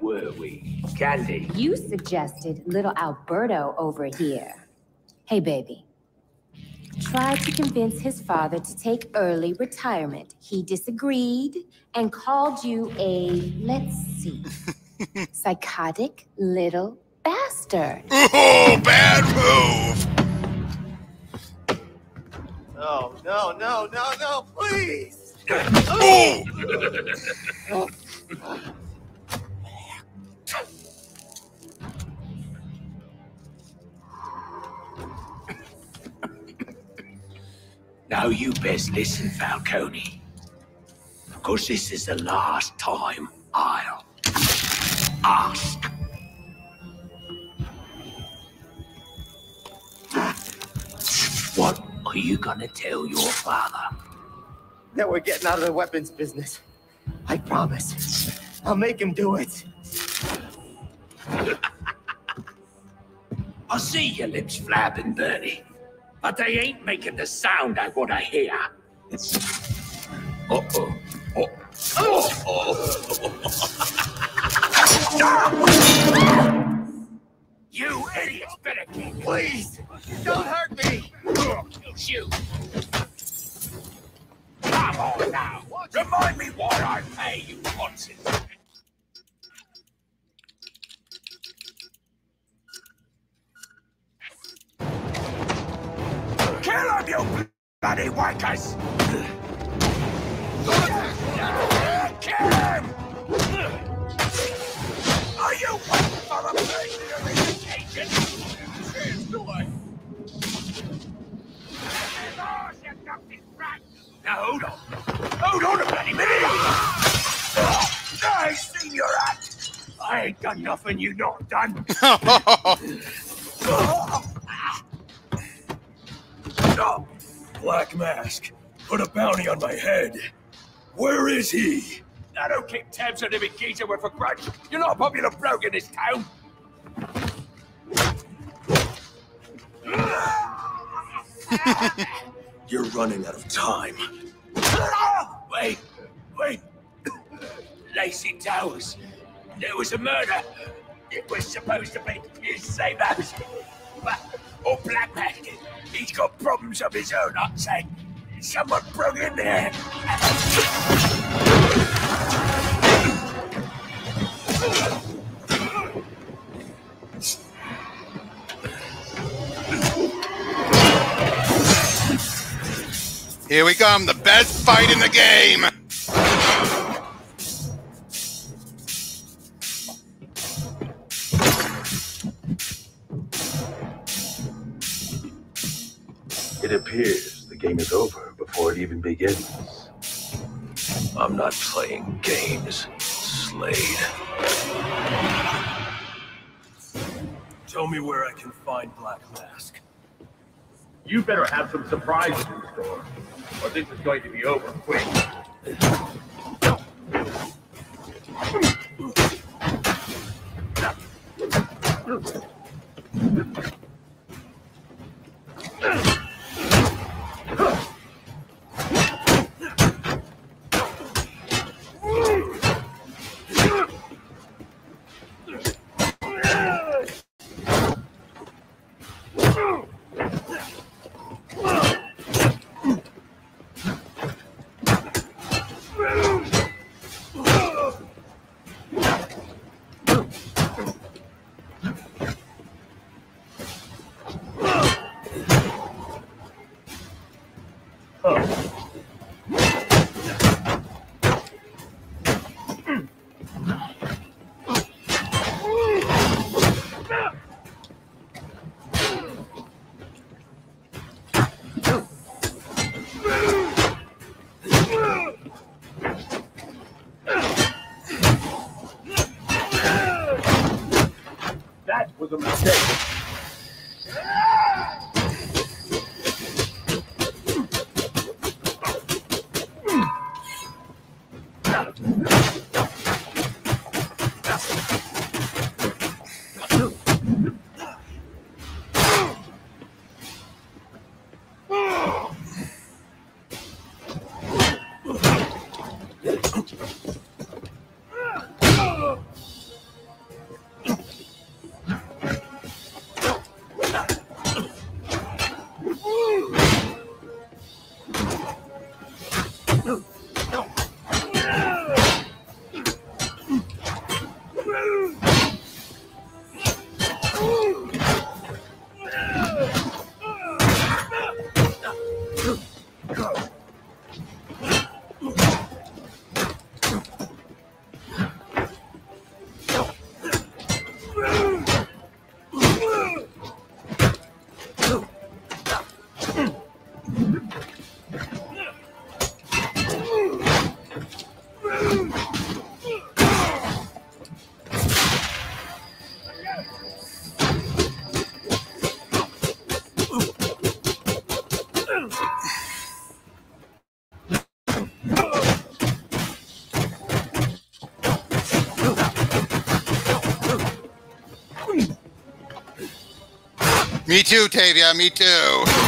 Speaker 10: were we? Candy.
Speaker 31: You suggested little Alberto over here. Hey, baby. Tried to convince his father to take early retirement. He disagreed and called you a, let's see, *laughs* psychotic little bastard. *laughs*
Speaker 1: Oh, bad move!
Speaker 7: No, no, no, no, no, please! *laughs*
Speaker 1: Oh!
Speaker 10: oh. You best listen, Falcone. Because this is the last time I'll ask. What are you gonna tell your father?
Speaker 7: That we're getting out of the weapons business. I promise. I'll make him do it. *laughs*
Speaker 10: I see your lips flapping, Bernie. But they ain't making the sound I want to hear.
Speaker 2: Uh-oh. Oh. *laughs*
Speaker 10: You idiots better keep
Speaker 32: Please, don't hurt me.
Speaker 10: You shoot. Come on now. Remind me what I pay you once. Kill him, you bloody wankers! Kill him! Are you waiting for the place of indication? Hands away! Now hold on. Hold on a bloody minute! I seen your act! I ain't done nothing you not done! *laughs* *laughs*
Speaker 2: Black Mask, put a bounty on my head. Where is he?
Speaker 10: I don't keep tabs on every geezer with a grudge. You're not a popular bloke in this town. *laughs*
Speaker 2: You're running out of time.
Speaker 10: Wait, wait. Lacey Towers. There was a murder. It was supposed to be his same house. But, or Black Mask. He's got problems of his own, I'd say. Someone broke in there.
Speaker 1: Here we come, the best fight in the game.
Speaker 33: Even begins. I'm not playing games, Slade.
Speaker 2: Tell me where I can find Black Mask.
Speaker 7: You better have some surprises in store, or this is going to be over quick. That *laughs* was a
Speaker 1: Me too, Tavia. Me too.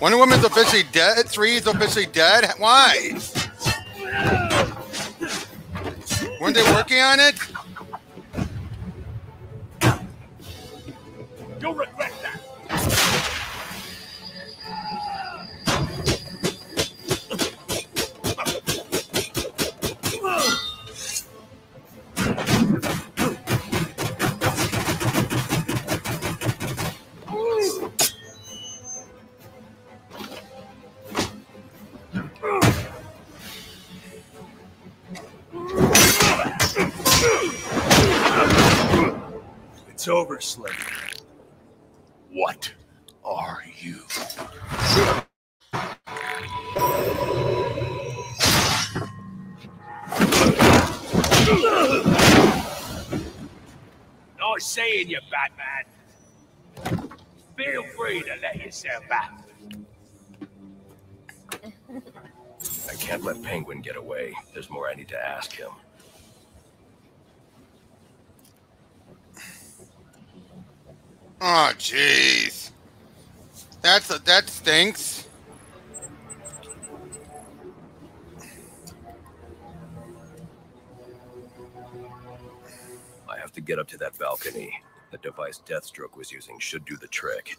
Speaker 1: Wonder Woman's officially dead. Three is officially dead. Why? Weren't they working on it? Oh, jeez. That's a, that stinks.
Speaker 2: I have to get up to that balcony. The device Deathstroke was using should do the trick.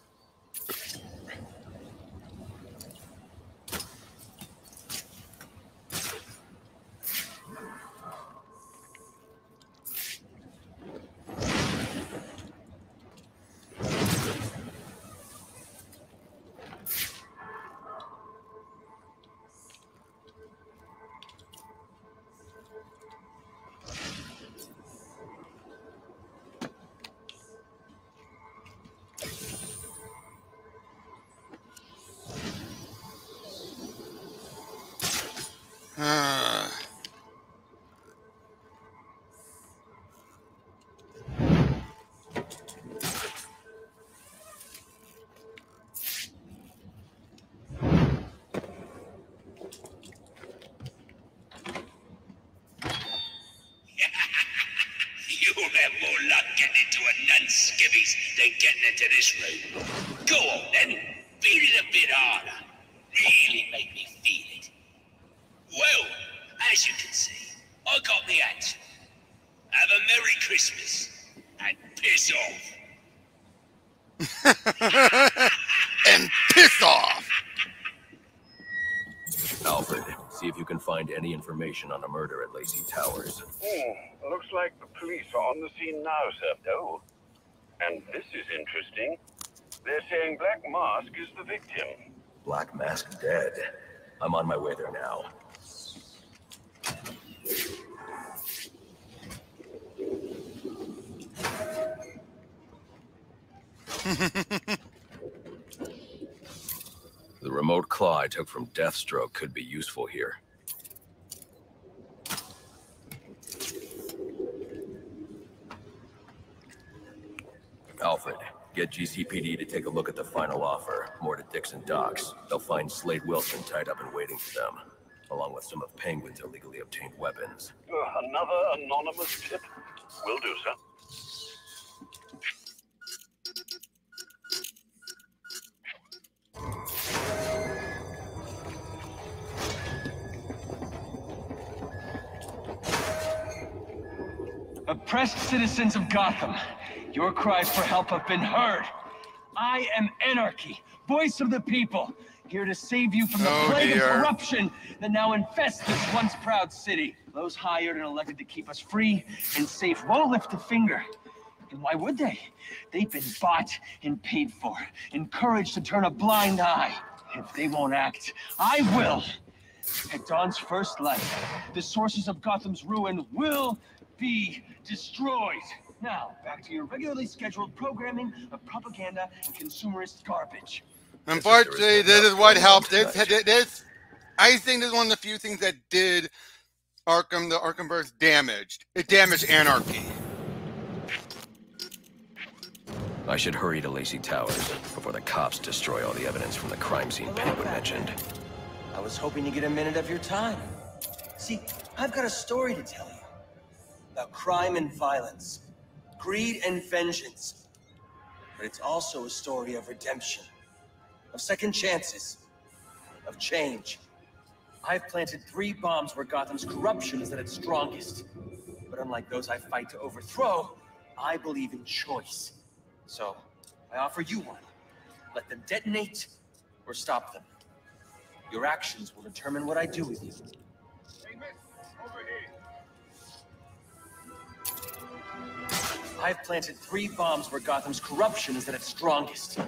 Speaker 17: This room. Go on then, beat it a bit harder. Really make me feel it. Well, as you can see, I got the answer. Have a Merry Christmas and piss off. *laughs*
Speaker 1: and piss off.
Speaker 2: Alfred, see if you can find any information on a murder at Lacey Towers.
Speaker 13: Hmm, looks like the police are on the scene now, sir. And this is interesting. They're saying Black Mask is the victim.
Speaker 2: Black Mask dead. I'm on my way there now. *laughs* The remote claw I took from Deathstroke could be useful here. Alfred, get GCPD to take a look at the final offer. More to Dixon Docks. They'll find Slade Wilson tied up and waiting for them, along with some of Penguin's illegally obtained weapons.
Speaker 13: Uh, another anonymous tip? Will do, sir.
Speaker 15: Oppressed citizens of Gotham, your cries for help have been heard. I am Anarchy, voice of the people, here to save you from the
Speaker 1: Oh,
Speaker 15: plague
Speaker 1: dear.
Speaker 15: of corruption that now infests this once proud city. Those hired and elected to keep us free and safe won't lift a finger. And why would they? They've been bought and paid for, encouraged to turn a blind eye. If they won't act, I will. At Dawn's first light, the sources of Gotham's ruin will be destroyed. Now, back to your regularly scheduled programming of propaganda and consumerist garbage.
Speaker 1: Unfortunately, this is what helped. This, this, I think this is one of the few things that did Arkham, the Arkhamverse damaged. It damaged Anarchy.
Speaker 2: I should hurry to Lacey Towers before the cops destroy all the evidence from the crime scene Penguin mentioned.
Speaker 34: I was hoping to get a minute of your time. See, I've got a story to tell you about crime and violence, greed and vengeance. But it's also a story of redemption,
Speaker 15: of second chances, of change. I've planted three bombs where Gotham's corruption is at its strongest. But unlike those I fight to overthrow, I believe in choice. So, I offer you one. Let them detonate or stop them. Your actions will determine what I do with you. I've planted three bombs where Gotham's corruption is at its strongest.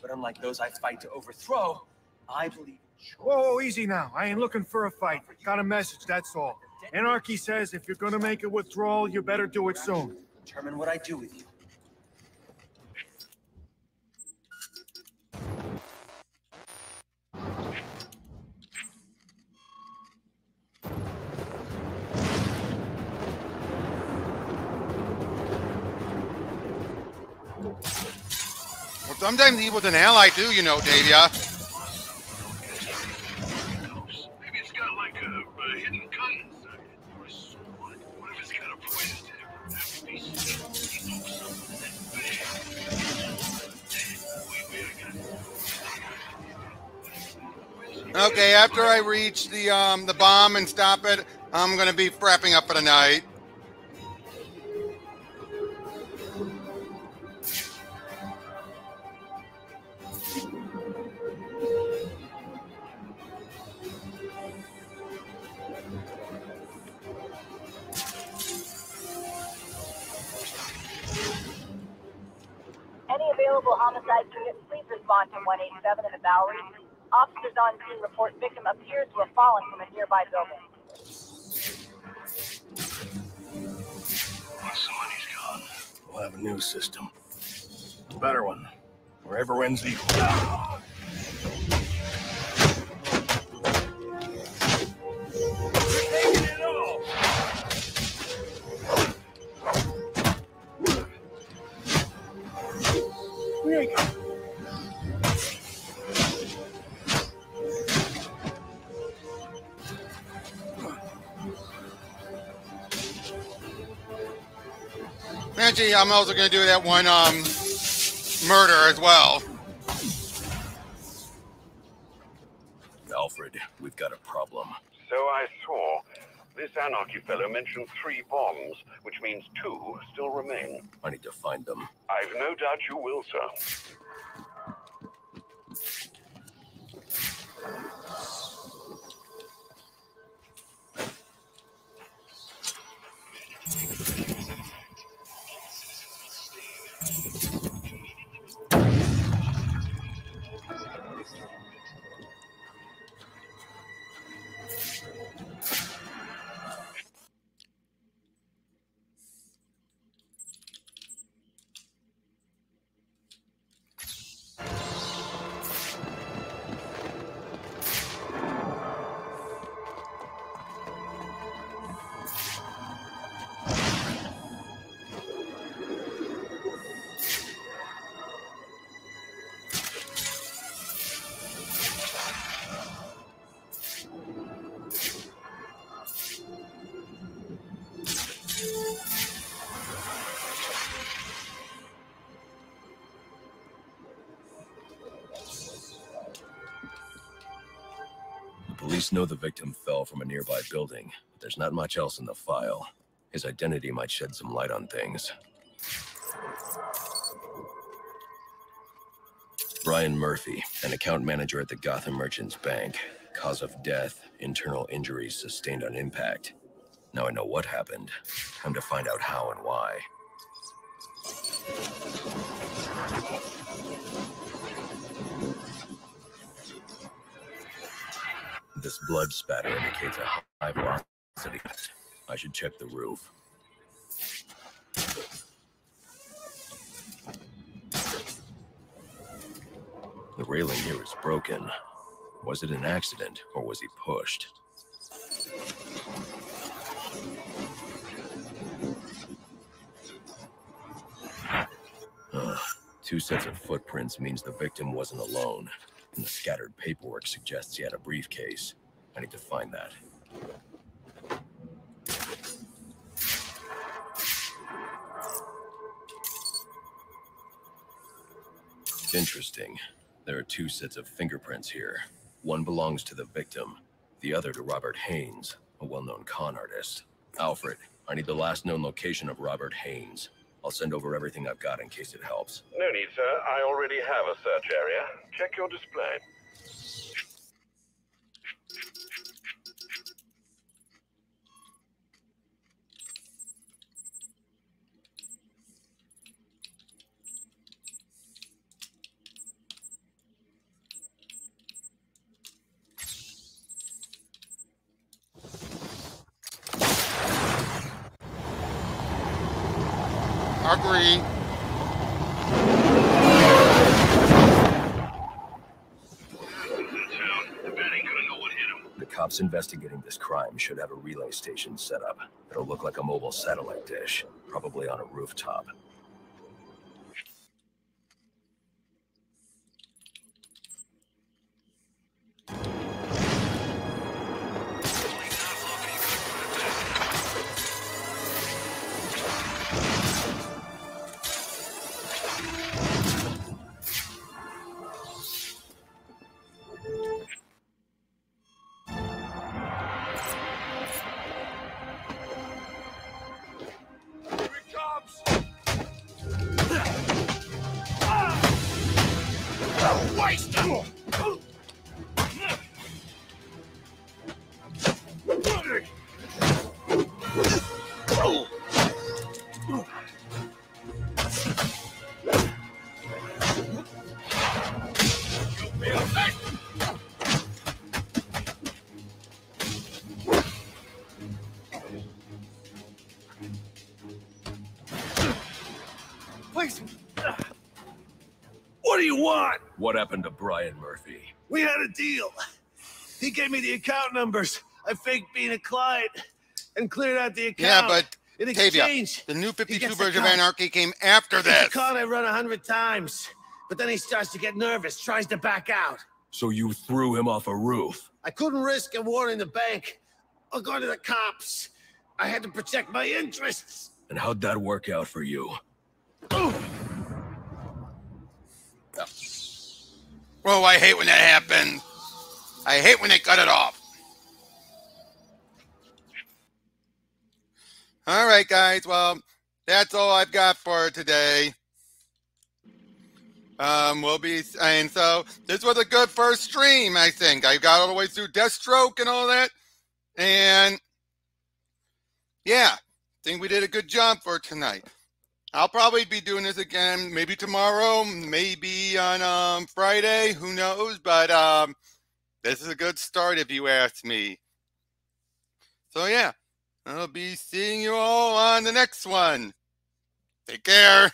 Speaker 15: But unlike those I fight to overthrow, I believe
Speaker 7: Whoa, whoa, easy now. I ain't looking for a fight. Got a message, that's all. Anarchy says if you're gonna make a withdrawal, you better do it soon.
Speaker 15: determine what I do with you.
Speaker 1: Know
Speaker 17: something that bad. Wait, wait, I got
Speaker 1: Okay, after I reach the um the bomb and stop it, I'm gonna be wrapping up for the night.
Speaker 19: Available homicide units, please respond to 187 in the Bowery. Officers on scene report victim appears to have fallen from a nearby building.
Speaker 35: Somebody's gone. We'll have a new system. A better one. Wherever ends evil.
Speaker 7: There you go.
Speaker 1: Actually, I'm also gonna do that one um murder as well.
Speaker 2: Alfred, we've got a problem.
Speaker 13: So I saw. This anarchy fellow mentioned three bombs, which means two still remain.
Speaker 2: I need to find them.
Speaker 13: I've no doubt you will, sir.
Speaker 2: The police know the victim fell from a nearby building, but there's not much else in the file. His identity might shed some light on things. Brian Murphy, an account manager at the Gotham Merchants Bank. Cause of death, internal injuries sustained on impact. Now I know what happened. Time to find out how and why. This blood spatter indicates a high velocity. I should check the roof. The railing here is broken. Was it an accident or was he pushed? Two sets of footprints means the victim wasn't alone, and the scattered paperwork suggests he had a briefcase. I need to find that. Interesting. There are two sets of fingerprints here. One belongs to the victim, the other to Robert Haynes, a well-known con artist. Alfred, I need the last known location of Robert Haynes. I'll send over everything I've got in case it helps.
Speaker 13: No need, sir. I already have a search area. Check your display.
Speaker 2: Investigating this crime should have a relay station set up. It'll look like a mobile satellite dish, probably on a rooftop.
Speaker 7: What
Speaker 2: happened to Brian Murphy?
Speaker 7: We had a deal. He gave me the account numbers. I faked being a client and cleared out the account.
Speaker 1: Yeah,
Speaker 7: account.
Speaker 1: but
Speaker 7: in
Speaker 1: Tavia, the new 52 version of. Anarchy came after
Speaker 7: It's
Speaker 1: this.
Speaker 7: a con I run a hundred times, but then he starts to get nervous, tries to back out.
Speaker 2: So you threw him off a roof?
Speaker 7: I couldn't risk him warning the bank or going to the cops. I had to protect my interests.
Speaker 2: And how'd that work out for you?
Speaker 1: Oh, I hate when that happens. I hate when they cut it off. All right, guys. Well, that's all I've got for today. Um, we'll be, and so this was a good first stream, I think. I got all the way through Deathstroke and all that. And yeah, think we did a good job for tonight. I'll probably be doing this again, maybe tomorrow, maybe on um, Friday. Who knows? But um, this is a good start, if you ask me. So yeah, I'll be seeing you all on the next one. Take care.